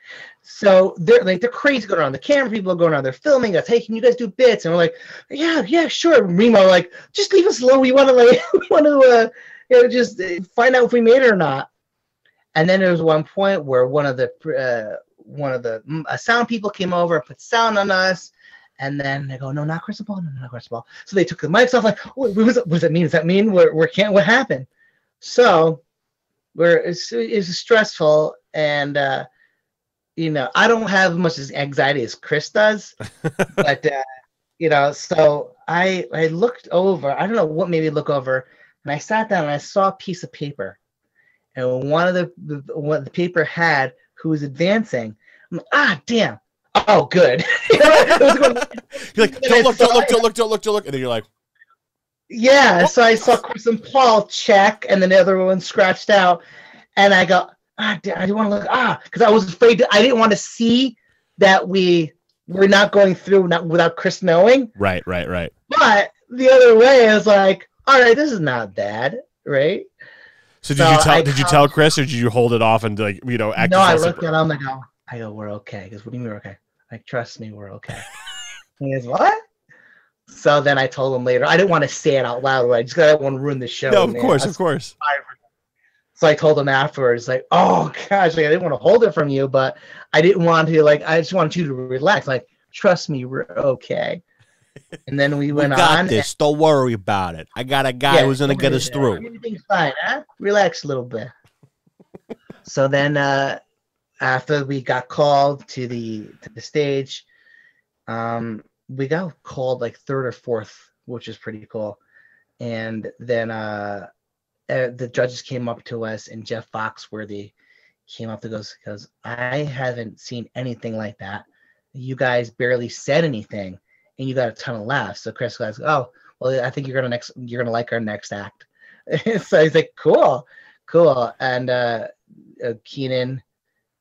so they're like they're crazy going around. The camera people are going around. They're filming us. Hey, can you guys do bits? And we're like, yeah, yeah, sure. Remo like, just leave us alone. We want to like, we want to, uh, you know, just uh, find out if we made it or not. And then there was one point where one of the uh, one of the uh, sound people came over and put sound on us. And then they go, no, not Crystal Ball, no, no, not Crystal Ball. So they took the mics off, like, what, was what does that mean? Does that mean we're, we're can't, what happened? So we're, it's, it's stressful. And, uh, you know, I don't have much as anxiety as Chris does, but, uh, you know, so I, I looked over, I don't know what made me look over, and I sat down and I saw a piece of paper. And one of the, the what the paper had who was advancing, I'm like, ah, damn. Oh, good. You know, it was going- You're like, don't look, don't look, don't look, don't look, don't look. And then you're like, Yeah, so I saw Chris and Paul check, and then the other one scratched out, and I go, ah, I didn't want to look, ah, because I was afraid. To, I didn't want to see that we were not going through not without Chris knowing. right, right, right. But the other way, is like, all right, this is not bad, right? So did So you tell? I did you tell Chris, or did you hold it off and like you know act? no, I looked at him. I go, I go, we're okay. Because what do you mean we're okay? Like, trust me, we're okay. he goes, what? So then I told him later. I didn't want to say it out loud. Right? I just got to want to ruin the show. No, of man. course, I of course. So I told him afterwards, like, oh gosh, like, I didn't want to hold it from you, but I didn't want to, like, I just wanted you to relax. Like, trust me, we're okay. And then we We went got on. this. Don't worry about it. I got a guy Yeah, who's gonna get us through. Everything's fine, huh? Relax a little bit. so then, uh, after we got called to the to the stage, um, we got called like third or fourth, which is pretty cool. And then uh, uh, the judges came up to us, and Jeff Foxworthy came up to us because I haven't seen anything like that. You guys barely said anything, and you got a ton of laughs. So Chris goes, "Oh, well, I think you're gonna next, you're gonna like our next act." so he's like, "Cool, cool." And uh, uh, Kenan,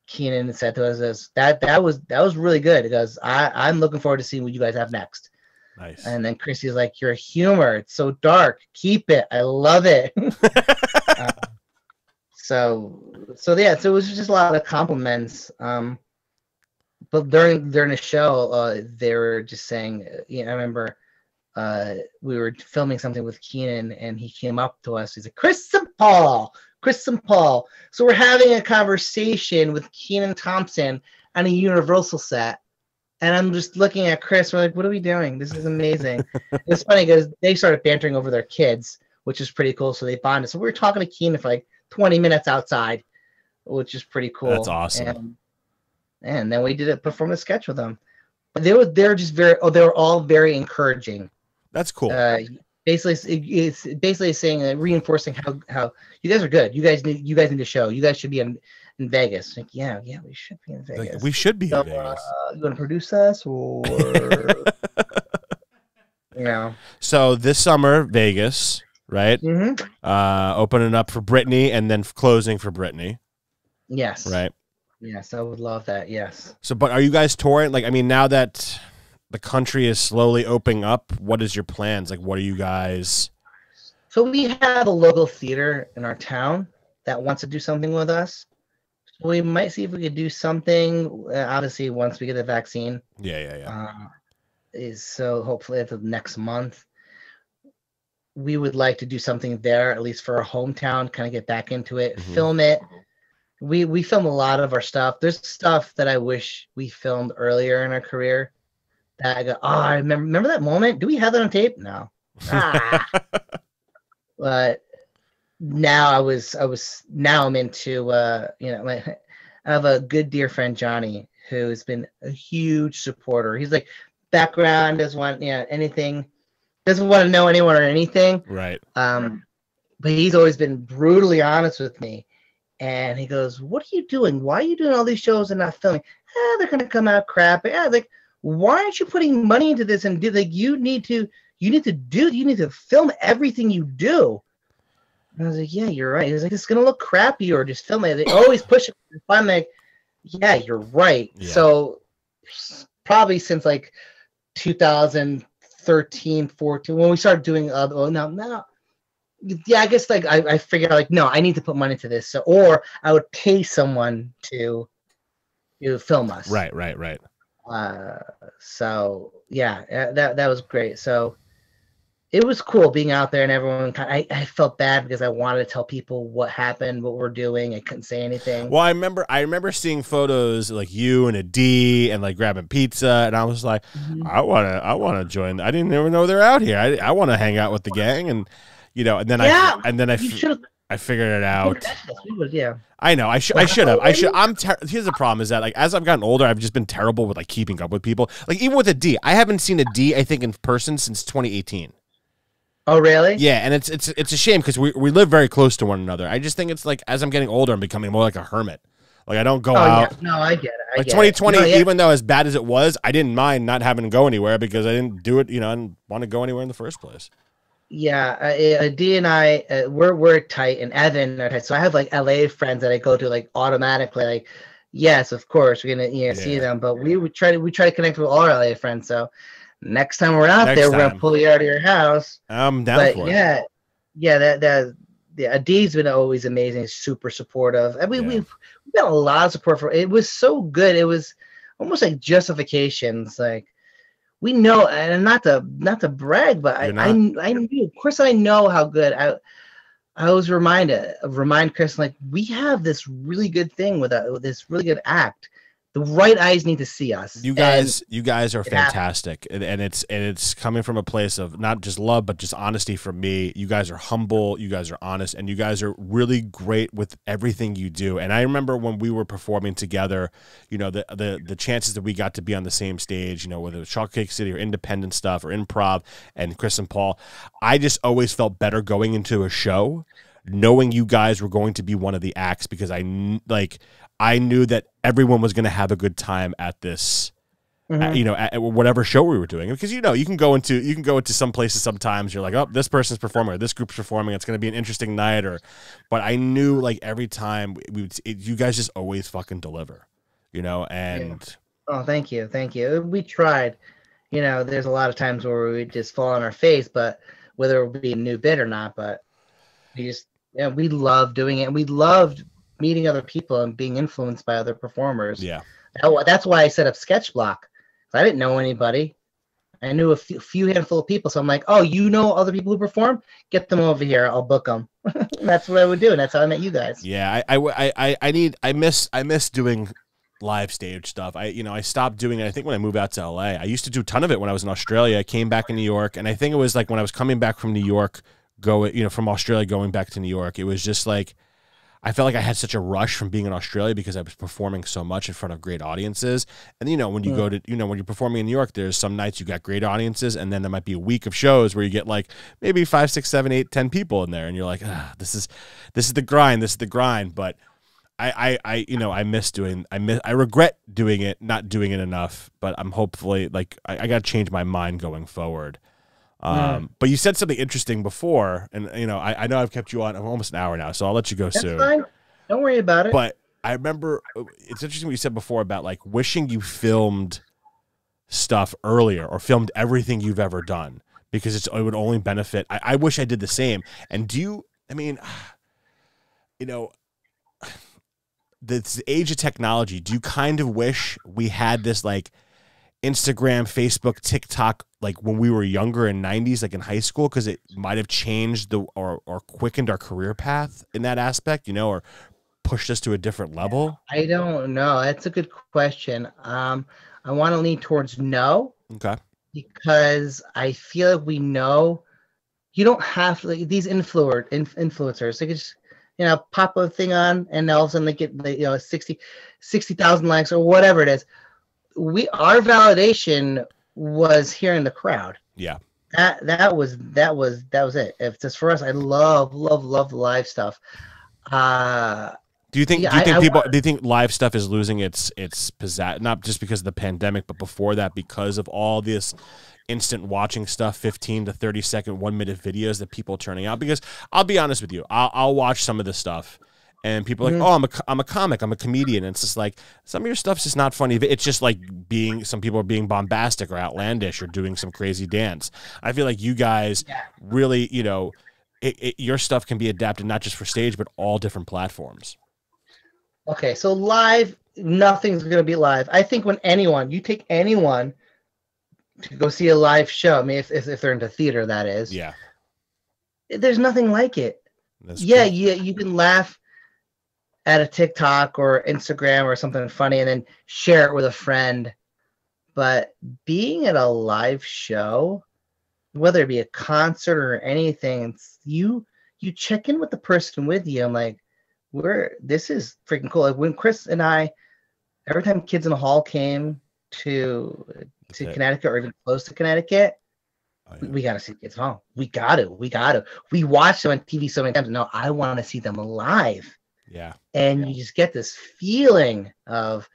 Kenan said to us, "That that was that was really good." Because I I'm looking forward to seeing what you guys have next. Nice. And then Chrissy's like, "Your humor, it's so dark. Keep it. I love it." Uh, so, so yeah, so it was just a lot of compliments. Um, but during during the show, uh, they were just saying, you know, I remember uh, we were filming something with Kenan, and he came up to us. He's like, "Chris and Paul, Chris and Paul." So we're having a conversation with Kenan Thompson on a Universal set, and I'm just looking at Chris. We're like, "What are we doing? This is amazing." it's funny because they started bantering over their kids, which is pretty cool. So they bonded. So we were talking to Kenan for like 20 minutes outside, which is pretty cool. That's awesome. And, and then we did a perform a sketch with them. But they were they're just very oh they were all very encouraging. That's cool. Uh, basically it's basically saying uh, reinforcing how how you guys are good. You guys need you guys need to show. You guys should be in in Vegas. Like yeah yeah we should be in Like, Vegas. we should be So, in Vegas. uh, you want to produce us or you know? So this summer, Vegas, right? hmm Uh, opening up for Brittany and then closing for Brittany, Yes. right? Yes, I would love that. Yes. So, but are you guys touring? Like, I mean, now that the country is slowly opening up, what is your plans? Like, what are you guys? So we have a local theater in our town that wants to do something with us. So we might see if we could do something. Uh, obviously, once we get the vaccine, Yeah, yeah, yeah. uh, is so hopefully at the next month. We would like to do something there, at least for our hometown. Kind of get back into it, Mhm. film it. We we film a lot of our stuff. There's stuff that I wish we filmed earlier in our career that I go, oh, I remember remember that moment. Do we have that on tape? No. Ah. but now I was I was now I'm into uh you know my I have a good dear friend Johnny who has been a huge supporter. He's like background doesn't want you know anything doesn't want to know anyone or anything. Right. Um but he's always been brutally honest with me. And he goes, What are you doing? Why are you doing all these shows and not filming? Eh, they're gonna come out crap. Yeah, like why aren't you putting money into this and do like you need to you need to do you need to film everything you do and i was like yeah you're right he's like it's gonna look crappy or just film it they always push it i'm like yeah you're right Yeah. so probably since like 2013 14 when we started doing other oh no no yeah i guess like I, I figured like no i need to put money into this so or i would pay someone to to film us Right. Right. Right. uh so yeah that that was great so it was cool being out there and everyone kind I, I felt bad because i wanted to tell people what happened what we're doing i couldn't say anything Well, I remember I remember seeing photos like you and a D and like grabbing pizza, and I was like, Mhm. I want to I want to join. I didn't even know they're out here. I, I want to hang out with the gang, and you know, and then Yeah, I and then I you f- should have I figured it out. would, yeah I know. I should. I should have. I should. I'm. Ter- Here's the problem: is that like as I've gotten older, I've just been terrible with like keeping up with people. Like even with a D, I haven't seen a D. I think in person since 2018. Oh really Yeah, and it's it's it's a shame because we we live very close to one another. I just think it's like as I'm getting older, I'm becoming more like a hermit. Like I don't go oh out. yeah no i get it I Like get 2020, it. No, yeah, even though as bad as it was, I didn't mind not having to go anywhere because I didn't do it. You know, I didn't want to go anywhere in the first place. yeah uh, uh, d and i uh, we're we're tight and evan are tight so i have like la friends that i go to like automatically like yes of course we're gonna you know, see them but we would try to we try to connect with all our la friends so next time we're out Next there we're time. gonna pull you out of your house I'm down but for it. yeah yeah that that yeah Adib's been always amazing super supportive I mean Yeah. we've, we've got a lot of support for it was so good it was almost like justifications like we know and not to not to brag but I, I I knew of course I know how good I I was reminded remind Chris like we have this really good thing with, a, with this really good act the right eyes need to see us You And- guys, you guys are fantastic, and, and it's and it's coming from a place of not just love, but just honesty from me. You guys are humble, you guys are honest, and you guys are really great with everything you do. And I remember when we were performing together, you know, the the the chances that we got to be on the same stage, you know, whether it was Chocolate Cake City or independent stuff or improv, and Chris and Paul, I just always felt better going into a show knowing you guys were going to be one of the acts because I like I knew that everyone was going to have a good time at this Mhm. at- you know at, at whatever show we were doing because you know you can go into you can go into some places sometimes you're like oh this person's performing or this group's performing it's going to be an interesting night or but I knew like every time we, would, it, you guys just always fucking deliver you know and Oh, thank you, thank you. We tried. You know, there's a lot of times where we just fall on our face, but whether it will be a new bit or not, but we just yeah, we love doing it. And we loved meeting other people and being influenced by other performers. yeah That- That's why I set up Sketch Block. I didn't know anybody. I knew a few, few handful of people, so I'm like, "Oh, you know other people who perform? Get them over here. I'll book them." that's what I would do, and that's how I met you guys. Yeah, I, I, I, I need, I miss, I miss doing live stage stuff. I, you know, I stopped doing it. I think when I moved out to LA, I used to do a ton of it when I was in Australia. I came back in New York, and I think it was like when I was coming back from New York, going, you know, from Australia going back to New York. It was just like. I felt like I had such a rush from being in Australia because I was performing so much in front of great audiences. And you know, when you Yeah. go to, you know, when you're performing in New York, there's some nights you got great audiences, and then there might be a week of shows where you get like maybe five, six, seven, eight, ten people in there, and you're like, ah, this is, this is the grind, this is the grind. But I, I, I, you know, I miss doing, I miss, I regret doing it, not doing it enough. But I'm hopefully like, I, I got to change my mind going forward. Um, but you said something interesting before, and you know, I, I know I've kept you on almost an hour now, so I'll let you go That's soon. fine. Don't worry about it. But I remember uh, it's interesting what you said before about like wishing you filmed stuff earlier or filmed everything you've ever done because it's, it would only benefit. I, I wish I did the same. And do you, I mean, you know, this age of technology, do you kind of wish we had this like Instagram, Facebook, TikTok, like when we were younger in 90s, like in high school, because it might have changed the or, or quickened our career path in that aspect, you know, or pushed us to a different level? I don't know. That's a good question. Um, I want to lean towards no, Okay. because I feel like we know you don't have like these influencer influencers. They could just you know pop a thing on and all of a sudden they get you know 60 60,000 likes or whatever it is. We our validation was hearing the crowd. Yeah. That that was that was that was it. If just for us, I love love love the live stuff. Uh Do you think? Yeah, do you think I people? Do you think live stuff is losing its its pizzazz? Not just because of the pandemic, but before that, because of all this instant watching stuff, fifteen to thirty second, one minute videos that people are turning out. Because I'll be honest with you, I'll, I'll watch some of this stuff, and people are like, Mhm. "Oh, I'm a co- I'm a comic, I'm a comedian." And it's just like some of your stuff's just not funny. It's just like being some people are being bombastic or outlandish or doing some crazy dance. I feel like you guys Yeah. really, you know. It, it, your stuff can be adapted not just for stage but all different platforms. Okay, so live, nothing's gonna be live. I think when anyone, you take anyone to go see a live show, I mean, if if, if they're into theater, that is, Yeah. there's nothing like it. That's yeah, true. yeah, you can laugh at a TikTok or Instagram or something funny and then share it with a friend. But being at a live show, whether it be a concert or anything, it's, you you check in with the person with you. I'm like, we're this is freaking cool. Like when Chris and I, every time Kids in the Hall came to to it. Connecticut or even close to Connecticut, Oh, we, yeah. we gotta see Kids in Hall. We got to. We got to. We watched them on TV so many times. No, I want to see them live, Yeah. and you just get this feeling of,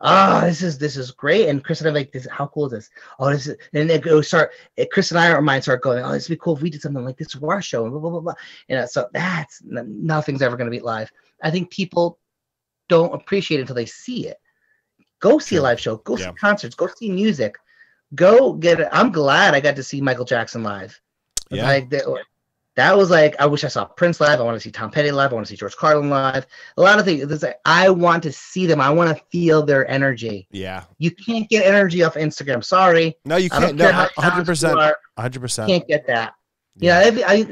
oh, this is this is great. And Chris and I are like, this how cool is this? Oh, this is, and then go start. Chris and I, our minds start going, oh, this would be cool if we did something like this for our show, and blah blah blah blah. You uh, know, so that's nothing's ever gonna be live. I think people don't appreciate it until they see it. Go see a live show. Go Yeah. see concerts. Go see music. Go get it. I'm glad I got to see Michael Jackson live. Yeah. Like that, was like I wish I saw Prince live. I want to see Tom Petty live. I want to see George Carlin live. A lot of things. Like I want to see them. I want to feel their energy. Yeah. You can't get energy off Instagram. Sorry, No, you can't. No, hundred percent. hundred percent. Can't get that. Yeah, every, I,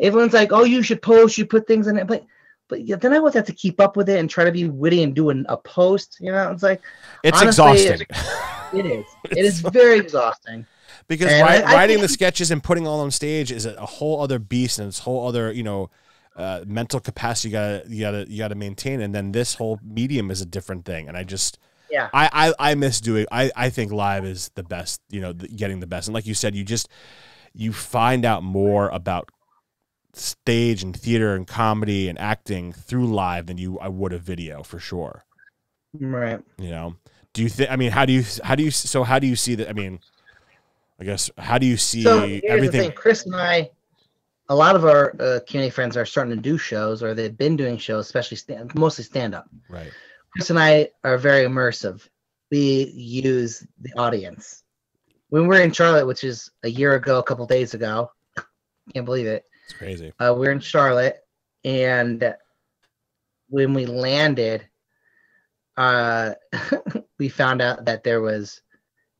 everyone's like, "Oh, you should post. You put things in it," but but yeah, then I always have to keep up with it and try to be witty and do an, a post. You know, it's like It's honestly, exhausting it is. It is very exhausting. Because and wri- I- I writing the sketches and putting all on stage is a, a whole other beast and it's a whole other you know uh, mental capacity you gotta you gotta you gotta maintain. And then this whole medium is a different thing. And I just Yeah. I I, I miss doing. I I think live is the best. You know, the, getting the best. And like you said, you just you find out more about stage and theater and comedy and acting through live than you I would a video for sure. Right. you know do you think i mean how do you how do you so how do you see that i mean i guess how do you see So everything thing, Chris and I, a lot of our uh, community friends are starting to do shows, or they've been doing shows, especially stand, mostly stand up. right Chris and I are very immersive. We use the audience. When we we're in Charlotte, which is a year ago, a couple days ago, can't believe it. it's crazy Uh, we we're in Charlotte, and when we landed, uh, we found out that there was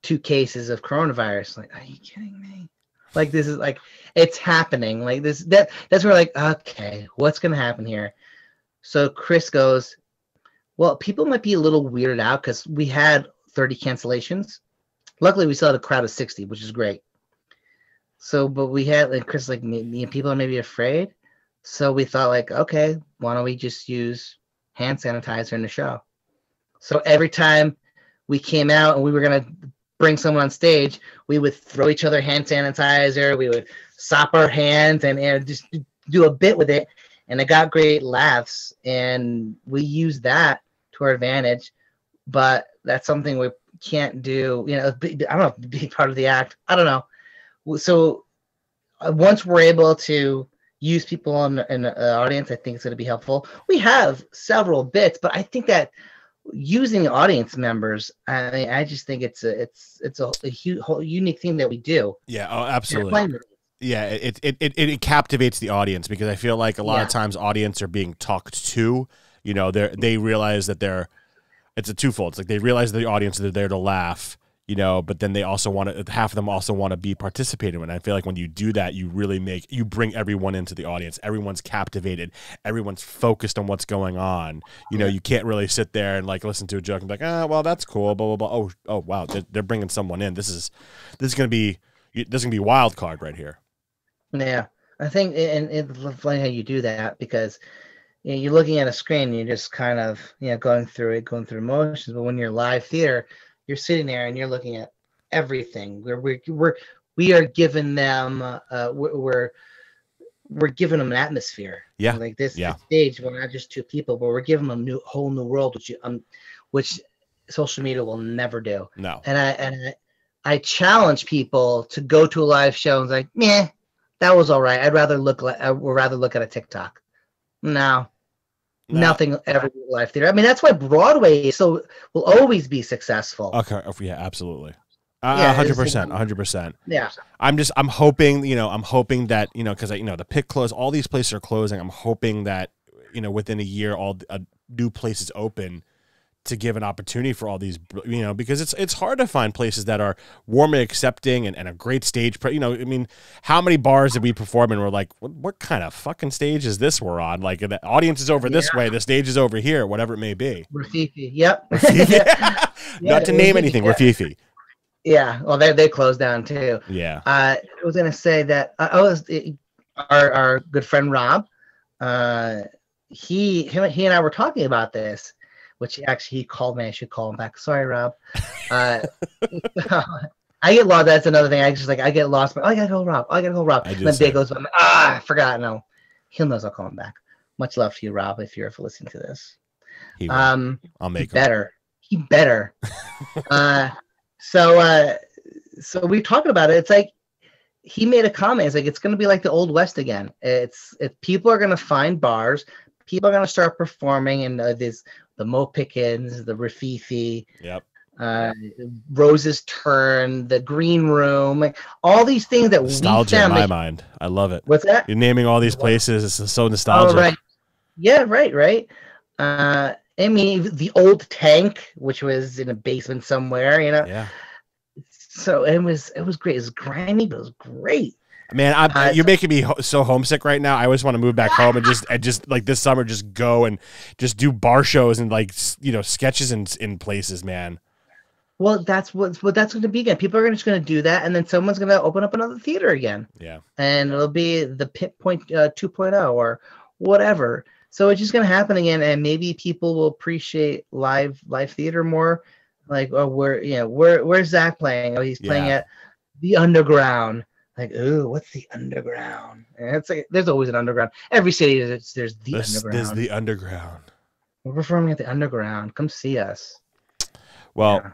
two cases of coronavirus. Like, are you kidding me? Like this is like it's happening. Like this that that's where like okay, what's gonna happen here? So Chris goes, well, people might be a little weirded out because we had 30 cancellations. Luckily, we still had a crowd of 60, which is great. So, but we had like Chris, like me, me- people are maybe afraid. So we thought like, okay, why don't we just use hand sanitizer in the show? So every time we came out and we were gonna bring someone on stage, we would throw each other hand sanitizer. We would sop our hands and, and just do a bit with it, and it got great laughs. And we used that to our advantage. But that's something we can't do. You know, I don't know, be part of the act. I don't know. So uh, once we're able to use people in, in the audience, I think it's going to be helpful. We have several bits, but I think that using audience members, I mean, I just think it's a it's it's a, a hu- whole unique thing that we do. yeah oh absolutely. yeah it, it it it captivates the audience because i feel like a lot of times audience are being talked to you know they they realize that they're it's a twofold. It's like they realize the audience they're there to laugh you know, but then they also want to, half of them also want to be participating. And I feel like when you do that, you really make, you bring everyone into the audience. Everyone's captivated. Everyone's focused on what's going on. You know, you can't really sit there and like listen to a joke and be like, ah, well, that's cool, blah, blah, blah. Oh, oh, wow. They're, they're bringing someone in. This is, this is going to be, this is going to be wild card right here. Yeah, I think, and it's funny how you do that because you know, you're looking at a screen, and you're just kind of you know going through it, going through motions. But when you're live theater, you're sitting there and you're looking at everything. We're we're, we're we are giving them uh, we're we're giving them an atmosphere. Yeah, like this, yeah. this stage. We're not just two people, but we're giving them a new whole new world, which you, um, which social media will never do. No, And I and I, I challenge people to go to a live show and like, meh, that was all right. I'd rather look like I would rather look at a TikTok. No, no. nothing ever live theater. I mean, that's why Broadway so will always be successful. Okay. Oh, yeah, absolutely. Yeah, hundred percent, hundred percent. Yeah, I'm just, I'm hoping, you know, I'm hoping that, you know, because you know the pit close, all these places are closing. I'm hoping that, you know, within a year, all uh, new places open to give an opportunity for all these, you know, because it's it's hard to find places that are warm and accepting and, and a great stage. You know, I mean, how many bars did we perform and we're like, what, what kind of fucking stage is this we're on? Like the audience is over this way, the stage is over here, whatever it may be. Rififi. Yep. Not to name anything, yeah. Rififi. yeah. Well, they they closed down too. Yeah. Uh, I was gonna say that uh, I was our our good friend Rob. Uh, he him, he and I were talking about this, which actually he called me. I should call him back. Sorry, Rob. Uh, I get lost. That's another thing. I just like I get lost. But oh, I gotta call Rob. Oh, I gotta call Rob. I and then day goes by. Ah, I forgot. No, he knows I'll call him back. Much love to you, Rob. If you're listening to this, He will. um, I'll make him. better. He better. uh, so uh, so we talking about it. It's like he made a comment. It's like it's going to be like the old west again. It's if people are going to find bars, people are going to start performing, and uh, this the Mo Pitkin's, the Rififi, Yep. uh, Rose's Turn, the Green Room, like, all these things that Nostalgia we in my mind. I love it. what's that? You're naming all these places. It's so Oh, nostalgic. right. Yeah, right, right. Uh, I mean, the old tank, which was in a basement somewhere, you know. Yeah. So it was, it was great. It was grimy, but it was great. Man, I'm, Uh, you're making me ho- so homesick right now. I always want to move back home and just, and just like this summer, just go and just do bar shows and like you know sketches in in places, man. Well, that's what, what that's going to be again. People are just going to do that, and then someone's going to open up another theater again, Yeah, and it'll be the Pit Point uh, 2.0 or whatever. So it's just going to happen again, and maybe people will appreciate live live theater more. Like, oh, where you know, where where's Zach playing? Oh, he's playing Yeah. at the Underground. Like, ooh, what's the Underground? And it's like there's always an Underground. Every city there's there's the this Underground. is the underground. We're performing at the Underground. Come see us. Well, Yeah.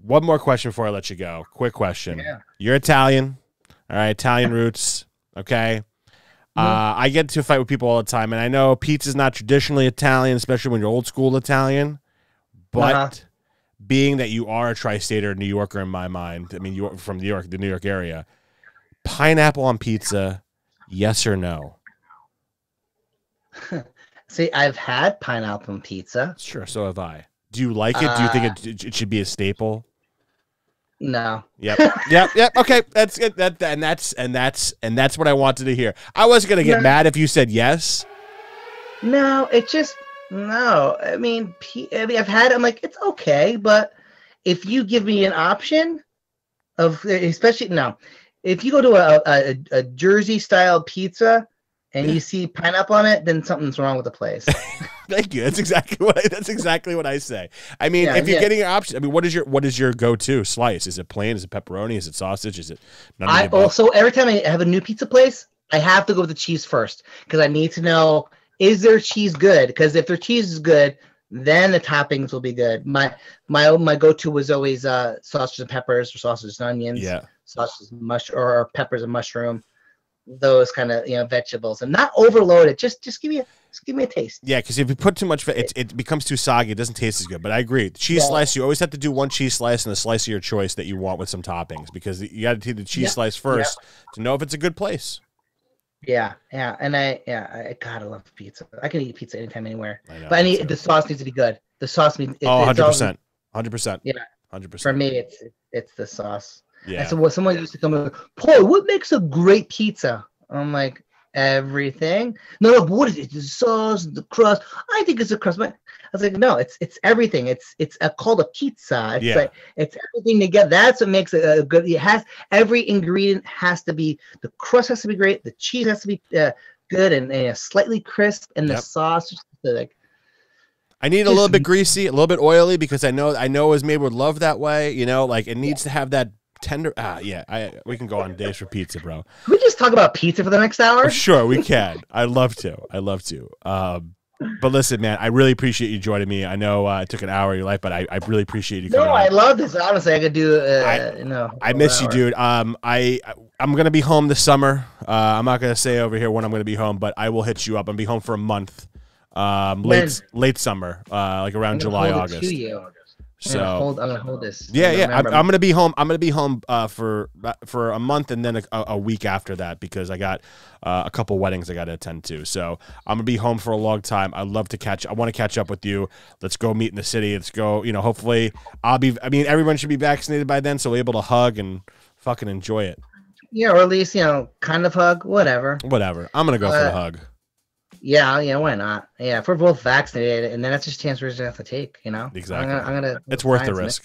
one more question before I let you go. Quick question. Yeah. You're Italian, all right? Italian roots, okay? Mhm. Uh, I get to fight with people all the time, and I know pizza's not traditionally Italian, especially when you're old school Italian. But Uh-huh. being that you are a tri-stater New Yorker in my mind, I mean, you're from New York, the New York area. Pineapple on pizza, yes or no? See, I've had pineapple on pizza. Sure, so have I. Do you like it? Do you think Uh, it, it should be a staple? No. Yep. yep. Yep. Okay. That's it. That and that's and that's and that's what I wanted to hear. I wasn't gonna get No. mad if you said yes. No, it just no. I mean, I mean, I've had. I'm like, it's okay, but if you give me an option of, especially no, if you go to a a, a Jersey style pizza and you see pineapple on it, then something's wrong with the place. Thank you. That's exactly what I, that's exactly what I say. I mean, Yeah, if you're yeah. getting your option, I mean, what is your what is your go to slice? Is it plain? Is it pepperoni? Is it sausage? Is it I also every time I have a new pizza place, I have to go with the cheese first because I need to know is their cheese good? Because if their cheese is good, then the toppings will be good. My my my go to was always uh, sausage and peppers or sausage and onions. yeah. And mush or peppers and mushroom, those kind of you know vegetables, and not overloaded. Just just give me a just give me a taste. Yeah, because if you put too much, it, it becomes too soggy. It doesn't taste as good. But I agree. The cheese Yeah. slice, you always have to do one cheese slice and a slice of your choice that you want with some toppings because you got to do the cheese Yeah. slice first to know if it's a good place. Yeah, yeah, and I yeah I gotta love pizza. I can eat pizza anytime, anywhere. Know. But I need the sauce needs to be good. The sauce needs. it- Oh, 100%. 100%. Yeah. hundred percent. For me, it's it's the sauce. Yeah. And so what someone used to come and Paul, what makes a great pizza? I'm like, everything. No, no, but what is it? The sauce, the crust. I think it's the crust. But I was like, no, it's it's everything. It's it's a, called a pizza. It's Yeah. like it's everything together. That's what makes it a good. It has every ingredient has to be. The crust has to be great. The cheese has to be uh, good and, and slightly crisp, and the Yep. sauce like I need a little bit greasy, a little bit oily because I know I know it was made with love that way. You know, like it needs to have that tender. Ah, yeah. I we can go on days for pizza, bro. Can we just talk about pizza for the next hour? Sure, we can. I love to. I love to. Um, but listen, man, I really appreciate you joining me. I know uh, it took an hour of your life, but I, I really appreciate you No. I on. love this. Honestly, I could do. Uh, I- you know, I miss you, hour. dude. Um, I I'm gonna be home this summer. Uh, I'm not gonna say over here when I'm gonna be home, but I will hit you up. I'm be home for a month. Um, When? late late summer, uh, like around July, August. So gonna hold. I'm gonna hold this. Yeah, yeah. I'm. I'm gonna be home. I'm gonna be home uh, for uh, for a month and then a, a week after that because I got uh, a couple weddings I got to attend to. So I'm gonna be home for a long time. I love to catch. I want to catch up with you. Let's go meet in the city. Let's go. You know, hopefully I'll be. I mean, everyone should be vaccinated by then, so we're able to hug and fucking enjoy it. Yeah, or at least you know, kind of hug, whatever. Whatever. I'm gonna go for the Uh, hug. Yeah, yeah, why not? Yeah, if we're both vaccinated, and then that's just a chance we're just gonna have to take. You know, Exactly. I'm gonna. I'm gonna It's worth the risk.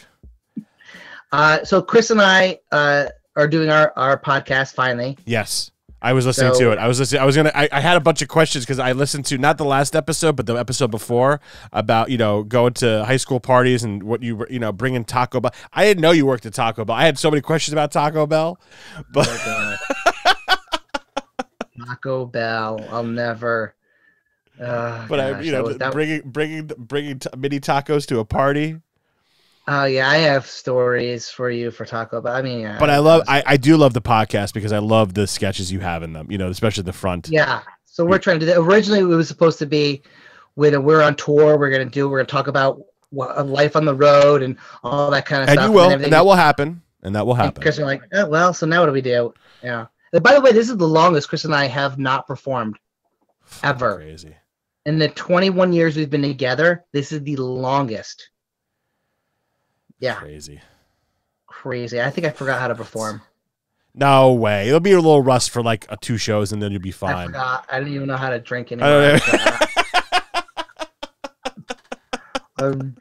Uh, so Chris and I uh are doing our our podcast finally. Yes. I was listening So- to it. I was listening. I was gonna. I, I had a bunch of questions because I listened to not the last episode, but the episode before about you know going to high school parties and what you were- you know bringing Taco Bell. I didn't know you worked at Taco Bell. I had so many questions about Taco Bell, but Taco Bell. I'll never. Uh, but I gosh, you know was- bringing bringing bringing t- mini tacos to a party. Oh yeah, I have stories for you for Taco Bell. I mean, yeah, But I love. I, I do love the podcast because I love the sketches you have in them. You know, especially the front. Yeah. So we're trying to do that. Originally, it was supposed to be when we're on tour. We're gonna do. We're gonna talk about what, life on the road and all that kind of and stuff. you will, everything. and that will happen, and that will And happen. Chris are like, oh, well, so now what do we do? Yeah. And by the way, this is the longest Chris and I have not performed ever. Crazy. In the 21 years we've been together. This is the longest. Yeah, Crazy. crazy. I think I forgot how to perform. No way. It'll be a little rust for like uh, two shows, and then you'll be fine. I forgot. I didn't even know how to drink anymore. um,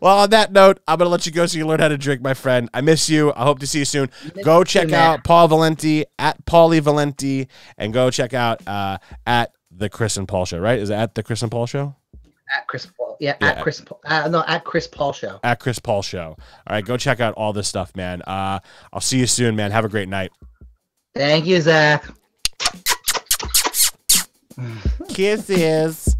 Well, on that note, I'm gonna let you go so you learn how to drink, my friend. I miss you. I hope to see you soon. Go check out Paul Valenti at Paulie Valenti, and go check out uh, at the Chris and Paul Show. Right? Is it at the Chris and Paul Show? at Chris Paul. Yeah, Yeah. at Chris. Paul. Uh, no, at Chris Paul show. At Chris Paul Show. All right, go check out all this stuff, man. Uh, I'll see you soon, man. Have a great night. Thank you, Zach. Kisses.